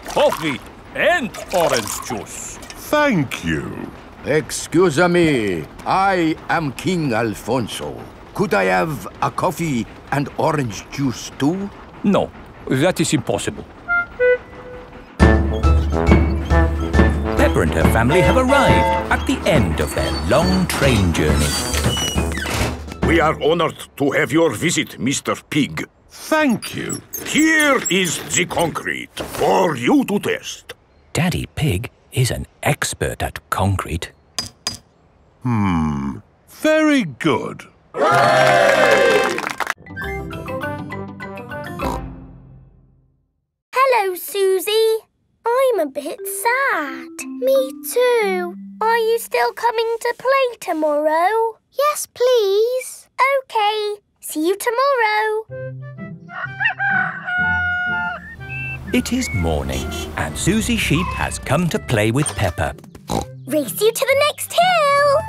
Coffee and orange juice. Thank you. Excuse me, I am King Alfonso. Could I have a coffee and orange juice too? No, that is impossible. Peppa and her family have arrived at the end of their long train journey. We are honored to have your visit, Mr. Pig. Thank you. Here is the concrete for you to test. Daddy Pig is an expert at concrete. Hmm. Very good. Hello, Suzy. I'm a bit sad. Me too. Are you still coming to play tomorrow? Yes, please. OK. See you tomorrow. It is morning, and Suzy Sheep has come to play with Peppa. Race you to the next hill.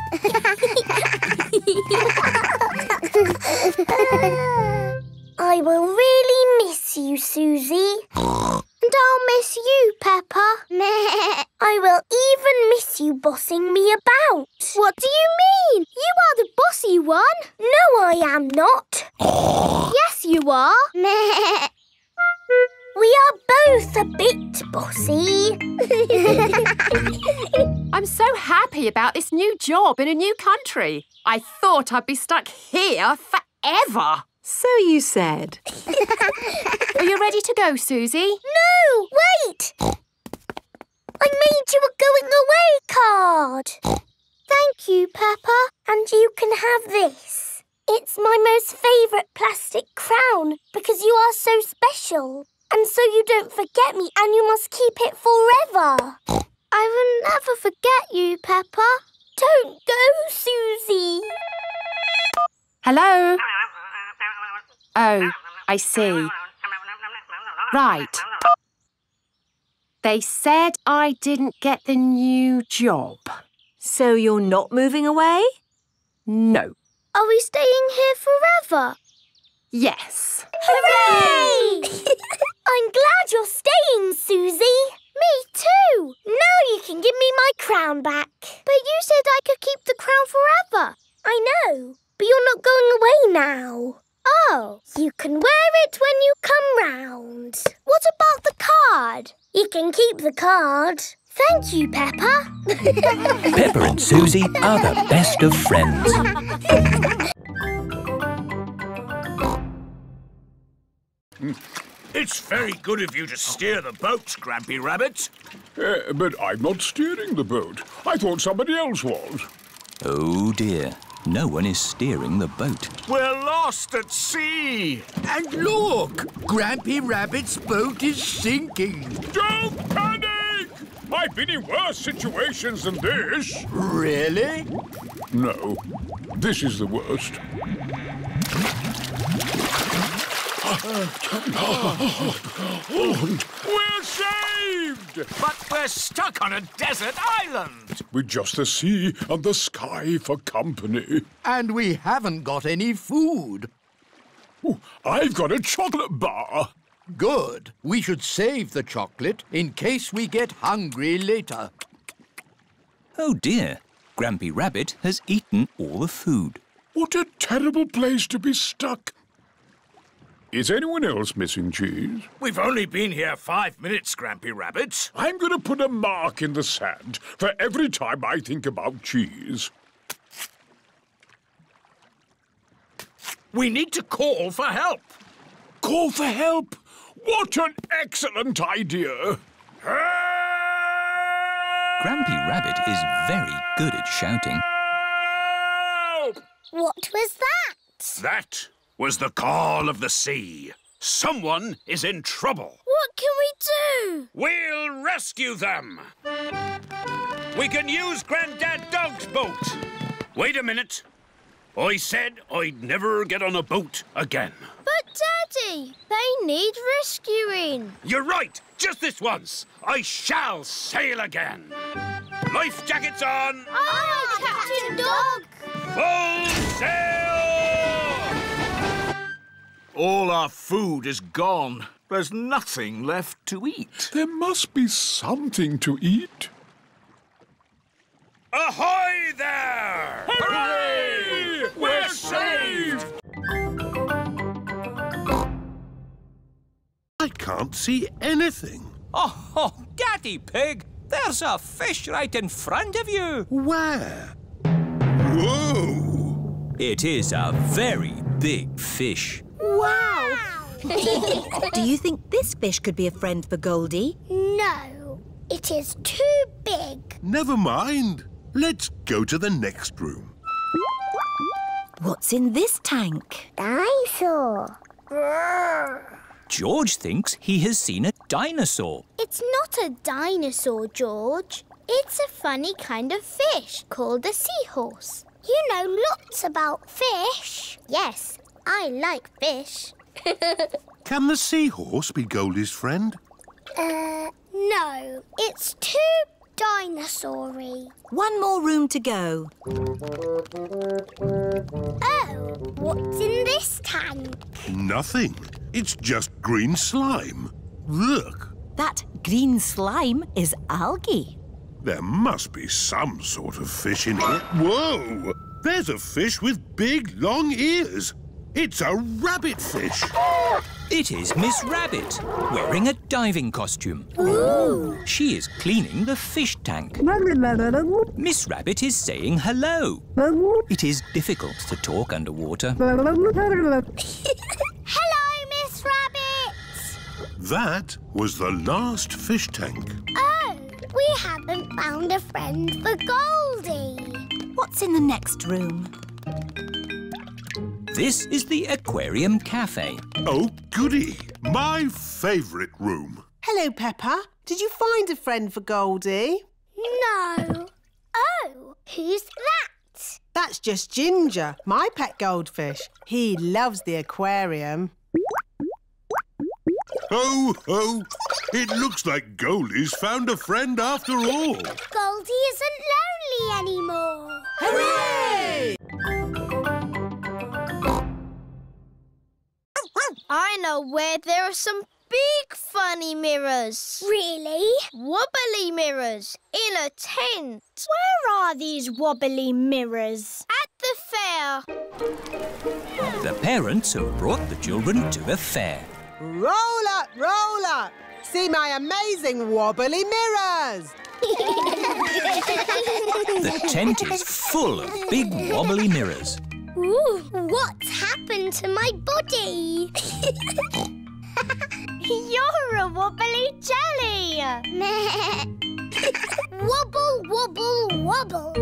[laughs] I will really miss you, Suzy. And I'll miss you, Peppa. [laughs] I will even miss you bossing me about. What do you mean? You are the bossy one. No, I am not. [laughs] yes, you are. Meh. [laughs] We are both a bit bossy. I'm so happy about this new job in a new country. I thought I'd be stuck here forever. So you said. [laughs] Are you ready to go, Suzy? No, wait! I made you a going away card. Thank you, Peppa. And you can have this. It's my most favourite plastic crown because you are so special. And so you don't forget me and you must keep it forever. I will never forget you, Peppa. Don't go, Suzy. Hello? Oh, I see. Right. They said I didn't get the new job. So you're not moving away? No. Are we staying here forever? Yes. Hooray! [laughs] I'm glad you're staying, Suzy. Me too. Now you can give me my crown back. But you said I could keep the crown forever. I know, but you're not going away now. Oh, you can wear it when you come round. What about the card? You can keep the card. Thank you, Peppa. [laughs] Peppa and Suzy are the best of friends. It's very good of you to steer the boat, Grampy Rabbit. Uh, but I'm not steering the boat. I thought somebody else was. Oh dear, no one is steering the boat. We're lost at sea. And look! Grampy Rabbit's boat is sinking. Don't panic! I've been in worse situations than this. Really? No, this is the worst. We're saved! But we're stuck on a desert island. With just the sea and the sky for company. And we haven't got any food. Ooh, I've got a chocolate bar. Good. We should save the chocolate in case we get hungry later. Oh dear, Grampy Rabbit has eaten all the food. What a terrible place to be stuck. Is anyone else missing cheese? We've only been here five minutes, Grampy Rabbit. I'm going to put a mark in the sand for every time I think about cheese. We need to call for help. Call for help? What an excellent idea! Grampy Rabbit is very good at shouting. What was that? That was the call of the sea. Someone is in trouble. What can we do? We'll rescue them. We can use Grandad Dog's boat. Wait a minute. I said I'd never get on a boat again. But, Daddy, they need rescuing. You're right. Just this once. I shall sail again. Life jackets on. Aye, Captain Dog. Full sail! All our food is gone. There's nothing left to eat. There must be something to eat. Ahoy there! Hooray! We're saved! I can't see anything. Oh, oh, Daddy Pig, there's a fish right in front of you. Where? Whoa! It is a very big fish. Wow! [laughs] Do you think this fish could be a friend for Goldie? No, it is too big. Never mind. Let's go to the next room. What's in this tank? Dinosaur. George thinks he has seen a dinosaur. It's not a dinosaur, George. It's a funny kind of fish called a seahorse. You know lots about fish. Yes, I like fish. [laughs] Can the seahorse be Goldie's friend? uh, no, it's too dinosaur-y. One more room to go. Oh, what's in this tank? Nothing. It's just green slime. Look, That green slime is algae. there must be some sort of fish in here. Whoa! There's a fish with big, long ears. It's a rabbit fish. It is Miss Rabbit, wearing a diving costume. Ooh. She is cleaning the fish tank. Miss Rabbit is saying hello. It is difficult to talk underwater. [laughs] Hello, Miss Rabbit. That was the last fish tank. Oh, we haven't found a friend for Goldie. What's in the next room? This is the Aquarium Cafe. Oh, goody. My favourite room. Hello, Peppa. Did you find a friend for Goldie? No. Oh, who's that? That's just Ginger, my pet goldfish. He loves the aquarium. Ho, ho! It looks like Goldie's found a friend after all. Goldie isn't lonely anymore. Hooray! I know where there are some big funny mirrors. Really? Wobbly mirrors in a tent. Where are these wobbly mirrors? At the fair. The parents have brought the children to a fair. Roll up, roll up. See my amazing wobbly mirrors. The tent is full of big wobbly mirrors. Ooh, what's happened to my body? [laughs] You're a wobbly jelly. [laughs] wobble, wobble, wobble.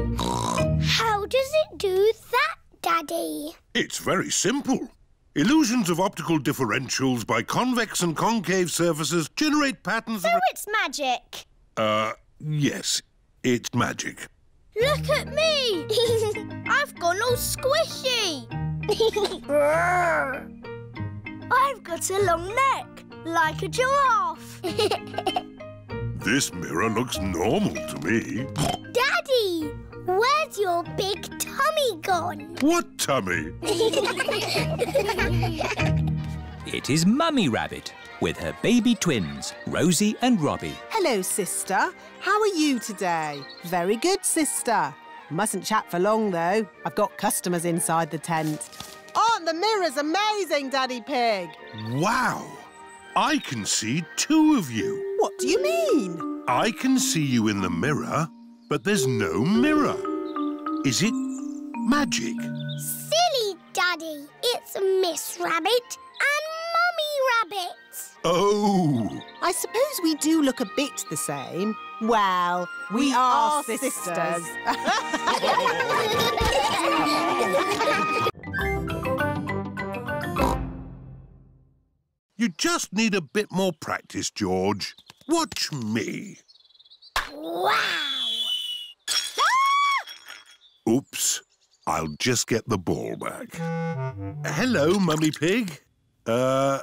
How does it do that, Daddy? It's very simple. Illusions of optical differentials by convex and concave surfaces generate patterns So it's magic. Uh, yes, it's magic. Look at me! [laughs] I've gone all squishy. [laughs] I've got a long neck, like a giraffe. [laughs] This mirror looks normal to me. Daddy, where's your big tummy gone? What tummy? It is Mummy Rabbit with her baby twins, Rosie and Robbie. Hello, sister. How are you today? Very good, sister. Mustn't chat for long, though. I've got customers inside the tent. Aren't the mirrors amazing, Daddy Pig? Wow! I can see two of you. What do you mean? I can see you in the mirror, but there's no mirror. Is it magic? Silly Daddy, it's Miss Rabbit and Mummy Rabbit. Oh! I suppose we do look a bit the same. Well, we, are, sisters. You just need a bit more practice, George. Watch me. Wow! Oops. I'll just get the ball back. Hello, Mummy Pig. Uh,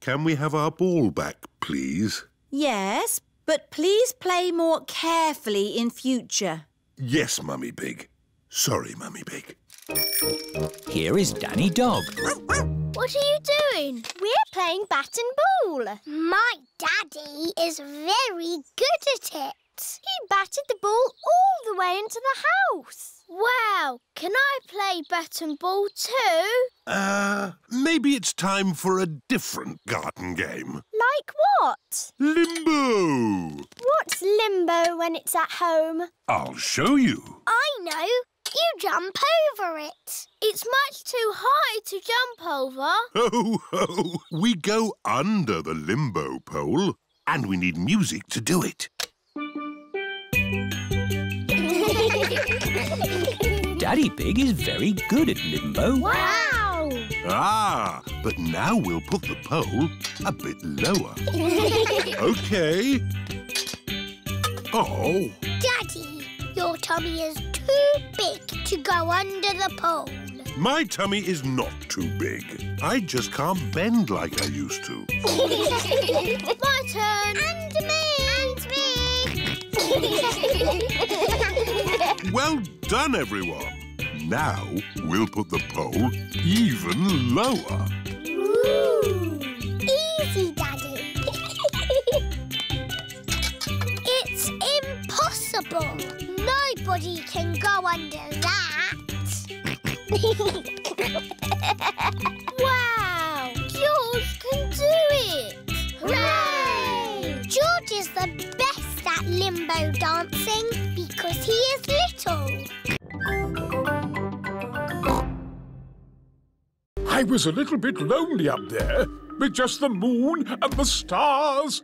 can we have our ball back, please? Yes, but please play more carefully in future. Yes, Mummy Pig. Sorry, Mummy Pig. Here is Danny Dog. What are you doing? We're playing bat and ball. My daddy is very good at it. He batted the ball all the way into the house. Wow, can I play bat and ball too? Uh, maybe it's time for a different garden game. Like what? Limbo! What's limbo when it's at home? I'll show you. I know. You jump over it. It's much too high to jump over. Ho, [laughs] ho! We go under the limbo pole, and we need music to do it. [laughs] Daddy Pig is very good at limbo. Wow! Ah, but now we'll put the pole a bit lower. [laughs] OK. Oh, Daddy, your tummy is too big to go under the pole. my tummy is not too big. I just can't bend like I used to. [laughs] My turn. And me. And me. Well done, everyone. Now we'll put the pole even lower. Ooh, easy, Daddy. [laughs] it's impossible. Nobody can go under that. [laughs] wow, George can do it. Hooray! George is the best at limbo dancing because he is little. I was a little bit lonely up there with just the moon and the stars.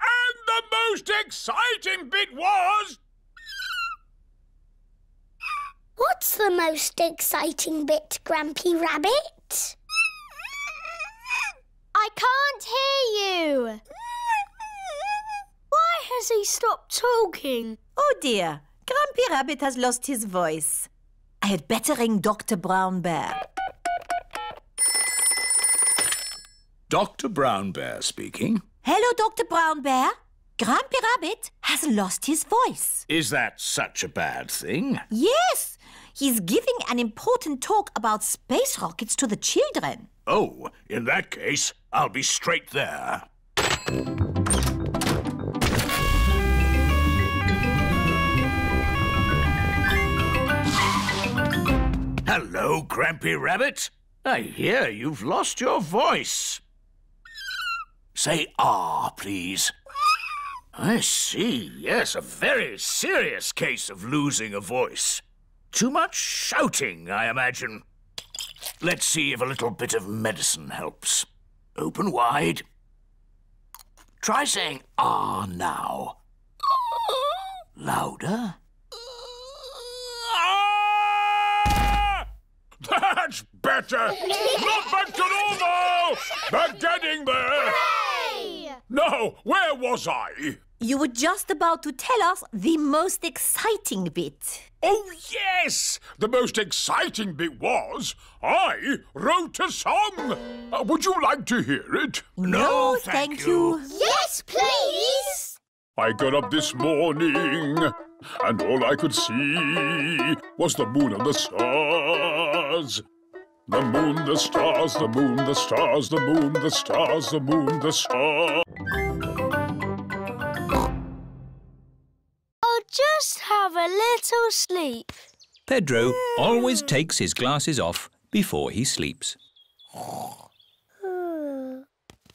And the most exciting bit was. What's the most exciting bit, Grampy Rabbit? I can't hear you. [laughs] Why has he stopped talking? Oh dear, Grampy Rabbit has lost his voice. I had better ring Dr. Brown Bear. Dr. Brown Bear speaking. Hello, Dr. Brown Bear. Grampy Rabbit has lost his voice. Is that such a bad thing? Yes, He's giving an important talk about space rockets to the children. Oh, in that case, I'll be straight there. Hello, Grampy Rabbit. I hear you've lost your voice. Say ah, please. I see, yes, a very serious case of losing a voice. Too much shouting, I imagine. Let's see if a little bit of medicine helps. Open wide. Try saying ah now. Louder. That's better! Not back to normal! Back getting there! Now, where was I? You were just about to tell us the most exciting bit. Oh, yes! The most exciting bit was I wrote a song. Uh, would you like to hear it? No, thank you. Yes, please! I got up this morning and all I could see was the moon and the stars. The moon, the stars, the moon, the stars, the moon, the stars, the moon, the stars. I'll just have a little sleep. Pedro always takes his glasses off before he sleeps.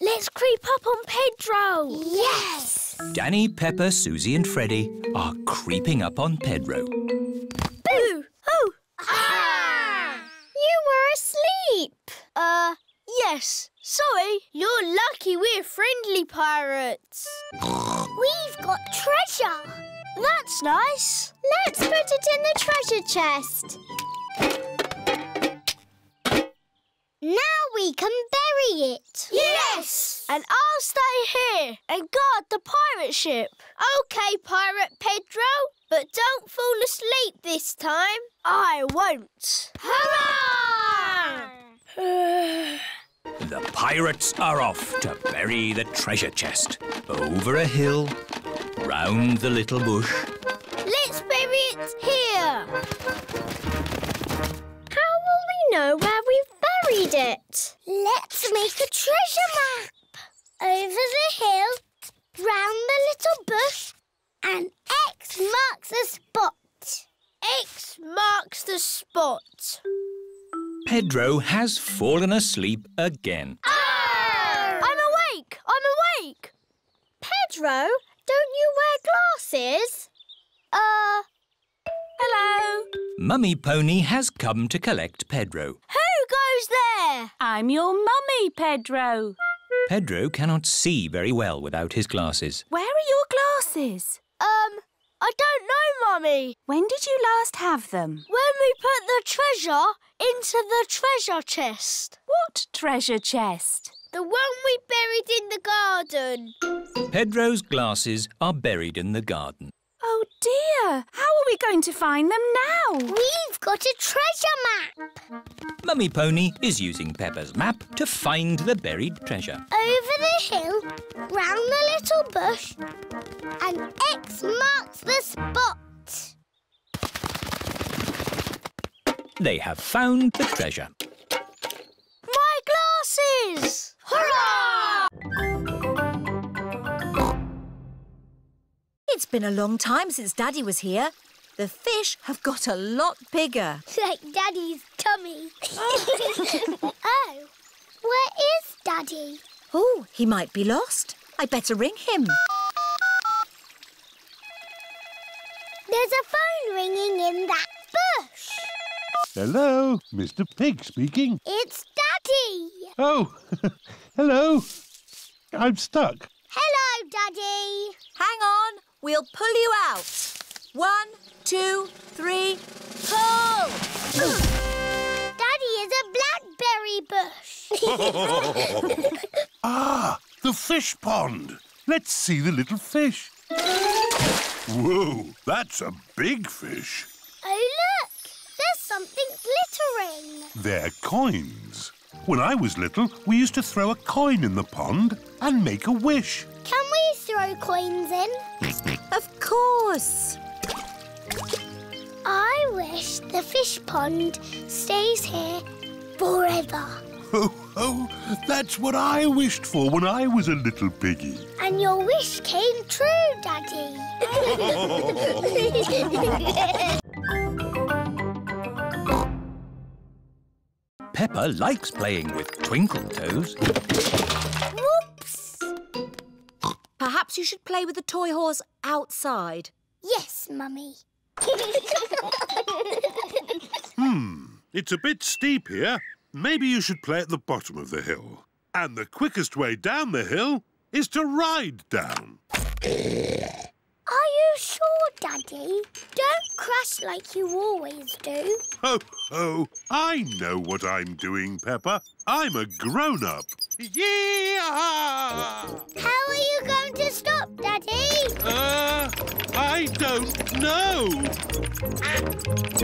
Let's creep up on Pedro. Yes! Danny, Peppa, Suzy and Freddy are creeping up on Pedro. Boo! Oh! Ah! You were asleep. Uh, yes. Sorry. You're lucky we're friendly pirates. We've got treasure. That's nice. Let's put it in the treasure chest. Now we can bury it. Yes! And I'll stay here and guard the pirate ship. OK, Pirate Pedro, but don't fall asleep this time. I won't. Hurrah! [sighs] The pirates are off to bury the treasure chest. Over a hill, round the little bush. Let's bury it here. How will we know where we've buried it? Let's make a treasure map. Over the hill, round the little bush, and X marks the spot. X marks the spot. Pedro has fallen asleep again. I'm awake! I'm awake! Pedro, don't you wear glasses? Uh, hello? Mummy Pony has come to collect Pedro. Who goes there? I'm your mummy, Pedro. Pedro cannot see very well without his glasses. Where are your glasses? Um, I don't know, Mummy. When did you last have them? When we put the treasure into the treasure chest. What treasure chest? The one we buried in the garden. Pedro's glasses are buried in the garden. Oh dear! How are we going to find them now? We've got a treasure map. Mummy Pony is using Peppa's map to find the buried treasure. Over the hill, round the little bush, and X marks the spot. They have found the treasure. My glasses! Hurrah! It's been a long time since Daddy was here. The fish have got a lot bigger. Like Daddy's tummy. [laughs] oh, where is Daddy? Oh, he might be lost. I'd better ring him. There's a phone ringing in that bush. Hello, Mr. Pig speaking. It's Daddy. Oh, [laughs] hello. I'm stuck. Hello, Daddy. Hang on, we'll pull you out. One, two, three, pull! Daddy is a blackberry bush. [laughs] ah, the fish pond. Let's see the little fish. Whoa, that's a big fish. oh, look. There's something glittering. They're coins. When I was little, we used to throw a coin in the pond and make a wish. Can we throw coins in? Of course. I wish the fish pond stays here forever. Oh, oh, that's what I wished for when I was a little piggy. And your wish came true, Daddy. [laughs] [laughs] Peppa likes playing with Twinkle Toes. Whoops! Perhaps you should play with the toy horse outside. Yes, Mummy. [laughs] Hmm, it's a bit steep here. Maybe you should play at the bottom of the hill. And the quickest way down the hill is to ride down. Are you sure, Daddy? Don't crash like you always do. Ho, ho! I know what I'm doing, Peppa. I'm a grown-up. Yee-haw! How are you going to stop, Daddy? Uh, I don't know.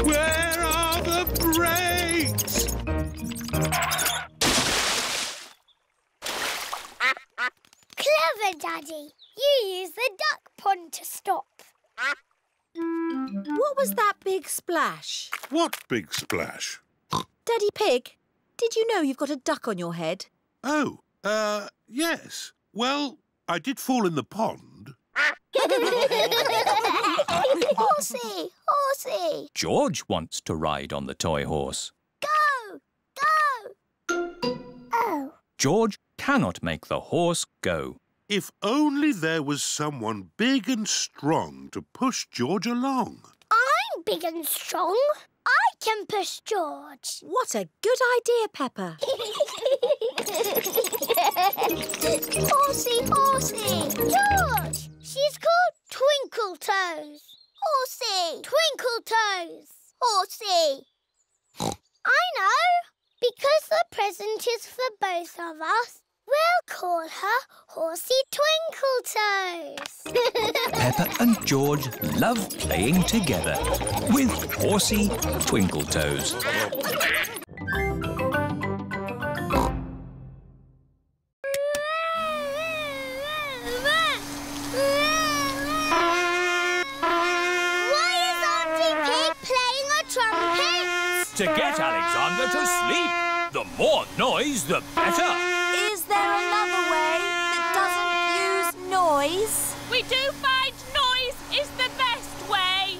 Where are the brakes? [laughs] Clever, Daddy. You use the duck pond to stop. What was that big splash? What big splash? Daddy Pig, did you know you've got a duck on your head? Oh, uh, yes. Well, I did fall in the pond. [laughs] horsey, horsey. George wants to ride on the toy horse. Go, go. Oh, George cannot make the horse go. If only there was someone big and strong to push George along. I'm big and strong. I can push George. What a good idea, Peppa. [laughs] horsey, horsey. George, she's called Twinkle Toes. Horsey, Twinkle Toes. Horsey. I know. Because the present is for both of us, we'll call her Horsey Twinkle Toes. [laughs] Peppa and George love playing together with Horsey Twinkle Toes. Why is Auntie Pig playing a trumpet? To get Alexander to sleep. The more noise, the better. Noise? We do find noise is the best way.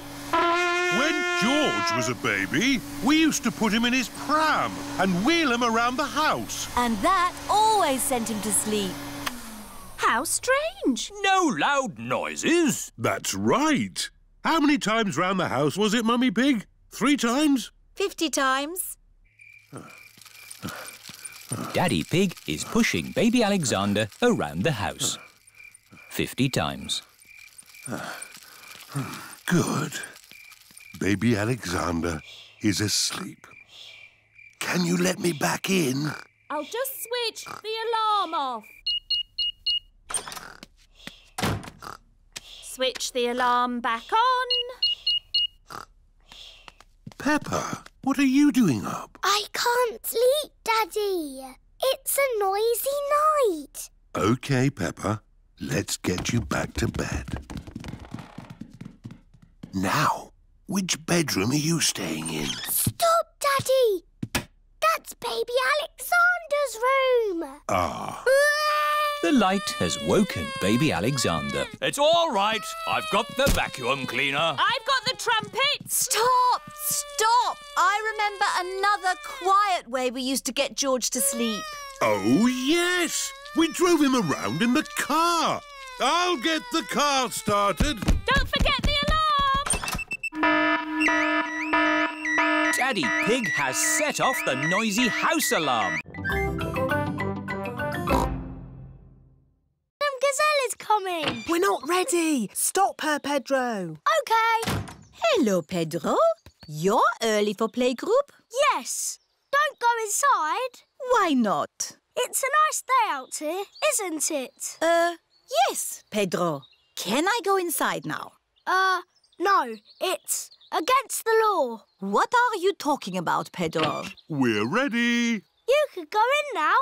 When George was a baby, we used to put him in his pram and wheel him around the house. And that always sent him to sleep. How strange. No loud noises. That's right. How many times round the house was it, Mummy Pig? Three times? Fifty times. Daddy Pig is pushing baby Alexander around the house. Fifty times. Good. Baby Alexander is asleep. Can you let me back in? I'll just switch the alarm off. Switch the alarm back on. Peppa, what are you doing up? I can't sleep, Daddy. It's a noisy night. OK, Peppa. Let's get you back to bed. Now, which bedroom are you staying in? Stop, Daddy. That's baby Alexander's room. Ah, [laughs] The light has woken baby Alexander. It's all right. I've got the vacuum cleaner. I've got the trumpet. Stop! Stop! I remember another quiet way we used to get George to sleep. oh yes! We drove him around in the car. I'll get the car started. Don't forget the alarm. Daddy Pig has set off the noisy house alarm. Madame Gazelle is coming. We're not ready. Stop her, Pedro. OK. Hello, Pedro. You're early for playgroup? Yes. Don't go inside. Why not? It's a nice day out here, isn't it? Uh, yes, Pedro. Can I go inside now? Uh, no. It's against the law. What are you talking about, Pedro? We're ready. You could go in now.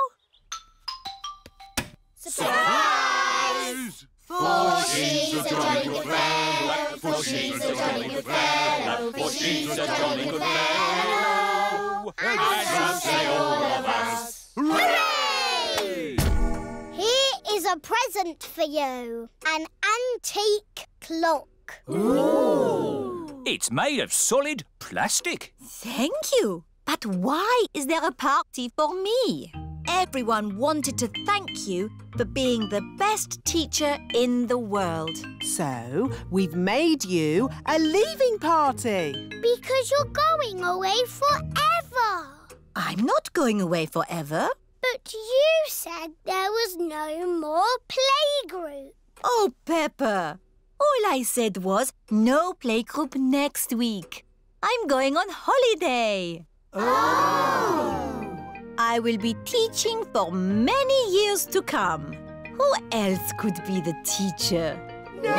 Surprise! For she's a jolly good fellow, for she's a jolly good fellow, for she's a jolly good fellow. And so say all of us. Hooray! Here is a present for you. An antique clock. Ooh. It's made of solid plastic. Thank you. But why is there a party for me? Everyone wanted to thank you for being the best teacher in the world. So, we've made you a leaving party. Because you're going away forever. I'm not going away forever. But you said there was no more playgroup. Oh, Peppa. All I said was no playgroup next week. I'm going on holiday. Oh. I will be teaching for many years to come. Who else could be the teacher? No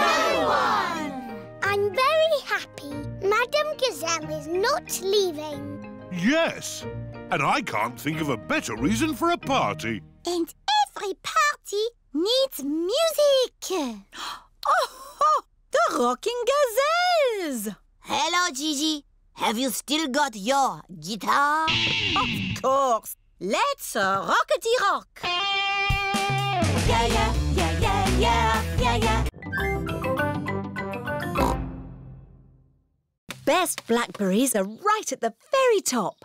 one! I'm very happy Madame Gazelle is not leaving. Yes. And I can't think of a better reason for a party. And every party needs music. [gasps] Oh, the rocking gazelles! Hello, Gigi. Have you still got your guitar? Of course. Let's uh, rockety rock. Yeah, yeah, yeah, yeah, yeah, yeah, yeah. Best blackberries are right at the very top.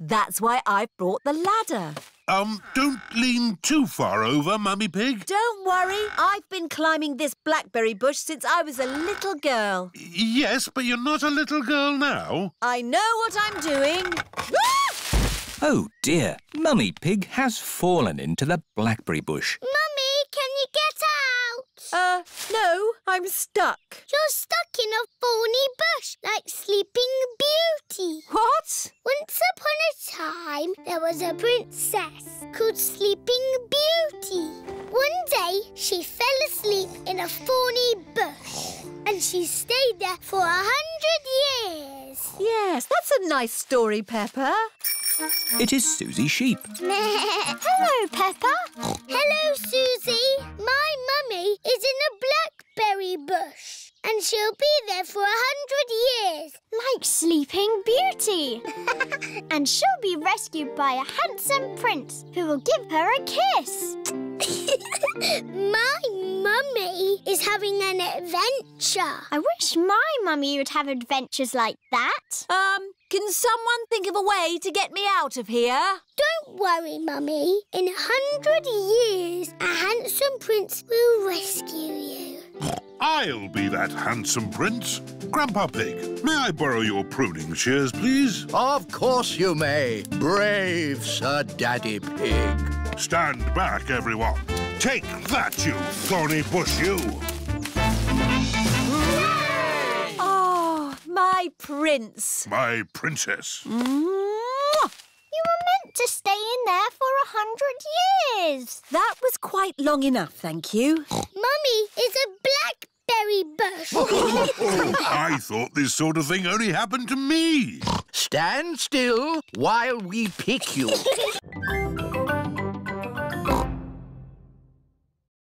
That's why I brought the ladder. Um, don't lean too far over, Mummy Pig. Don't worry, I've been climbing this blackberry bush since I was a little girl. Yes, but you're not a little girl now. I know what I'm doing. [gasps] Oh dear, Mummy Pig has fallen into the blackberry bush. Mummy, can you get out? Uh, no, I'm stuck. You're stuck in a thorny bush like Sleeping Beauty. What? Once upon a time, there was a princess called Sleeping Beauty. One day, she fell asleep in a thorny bush and she stayed there for a hundred years. Yes, that's a nice story, Peppa. It is Suzy Sheep. [laughs] Hello, Peppa. Hello, Suzy. My mummy is in a blackberry bush and she'll be there for a hundred years. Like Sleeping Beauty. [laughs] and she'll be rescued by a handsome prince who will give her a kiss. [laughs] My mummy is having an adventure. I wish my mummy would have adventures like that. Um, can someone think of a way to get me out of here? Don't worry, Mummy. In a hundred years, a handsome prince will rescue you. I'll be that handsome prince. Grandpa Pig, may I borrow your pruning shears, please? Of course you may, brave Sir Daddy Pig. Stand back, everyone. Take that, you thorny bush, you! Oh, my prince. My princess. Mwah! You were meant to stay in there for a hundred years. That was quite long enough, thank you. Mummy is a blackberry bush. [laughs] I thought this sort of thing only happened to me. Stand still while we pick you. [laughs]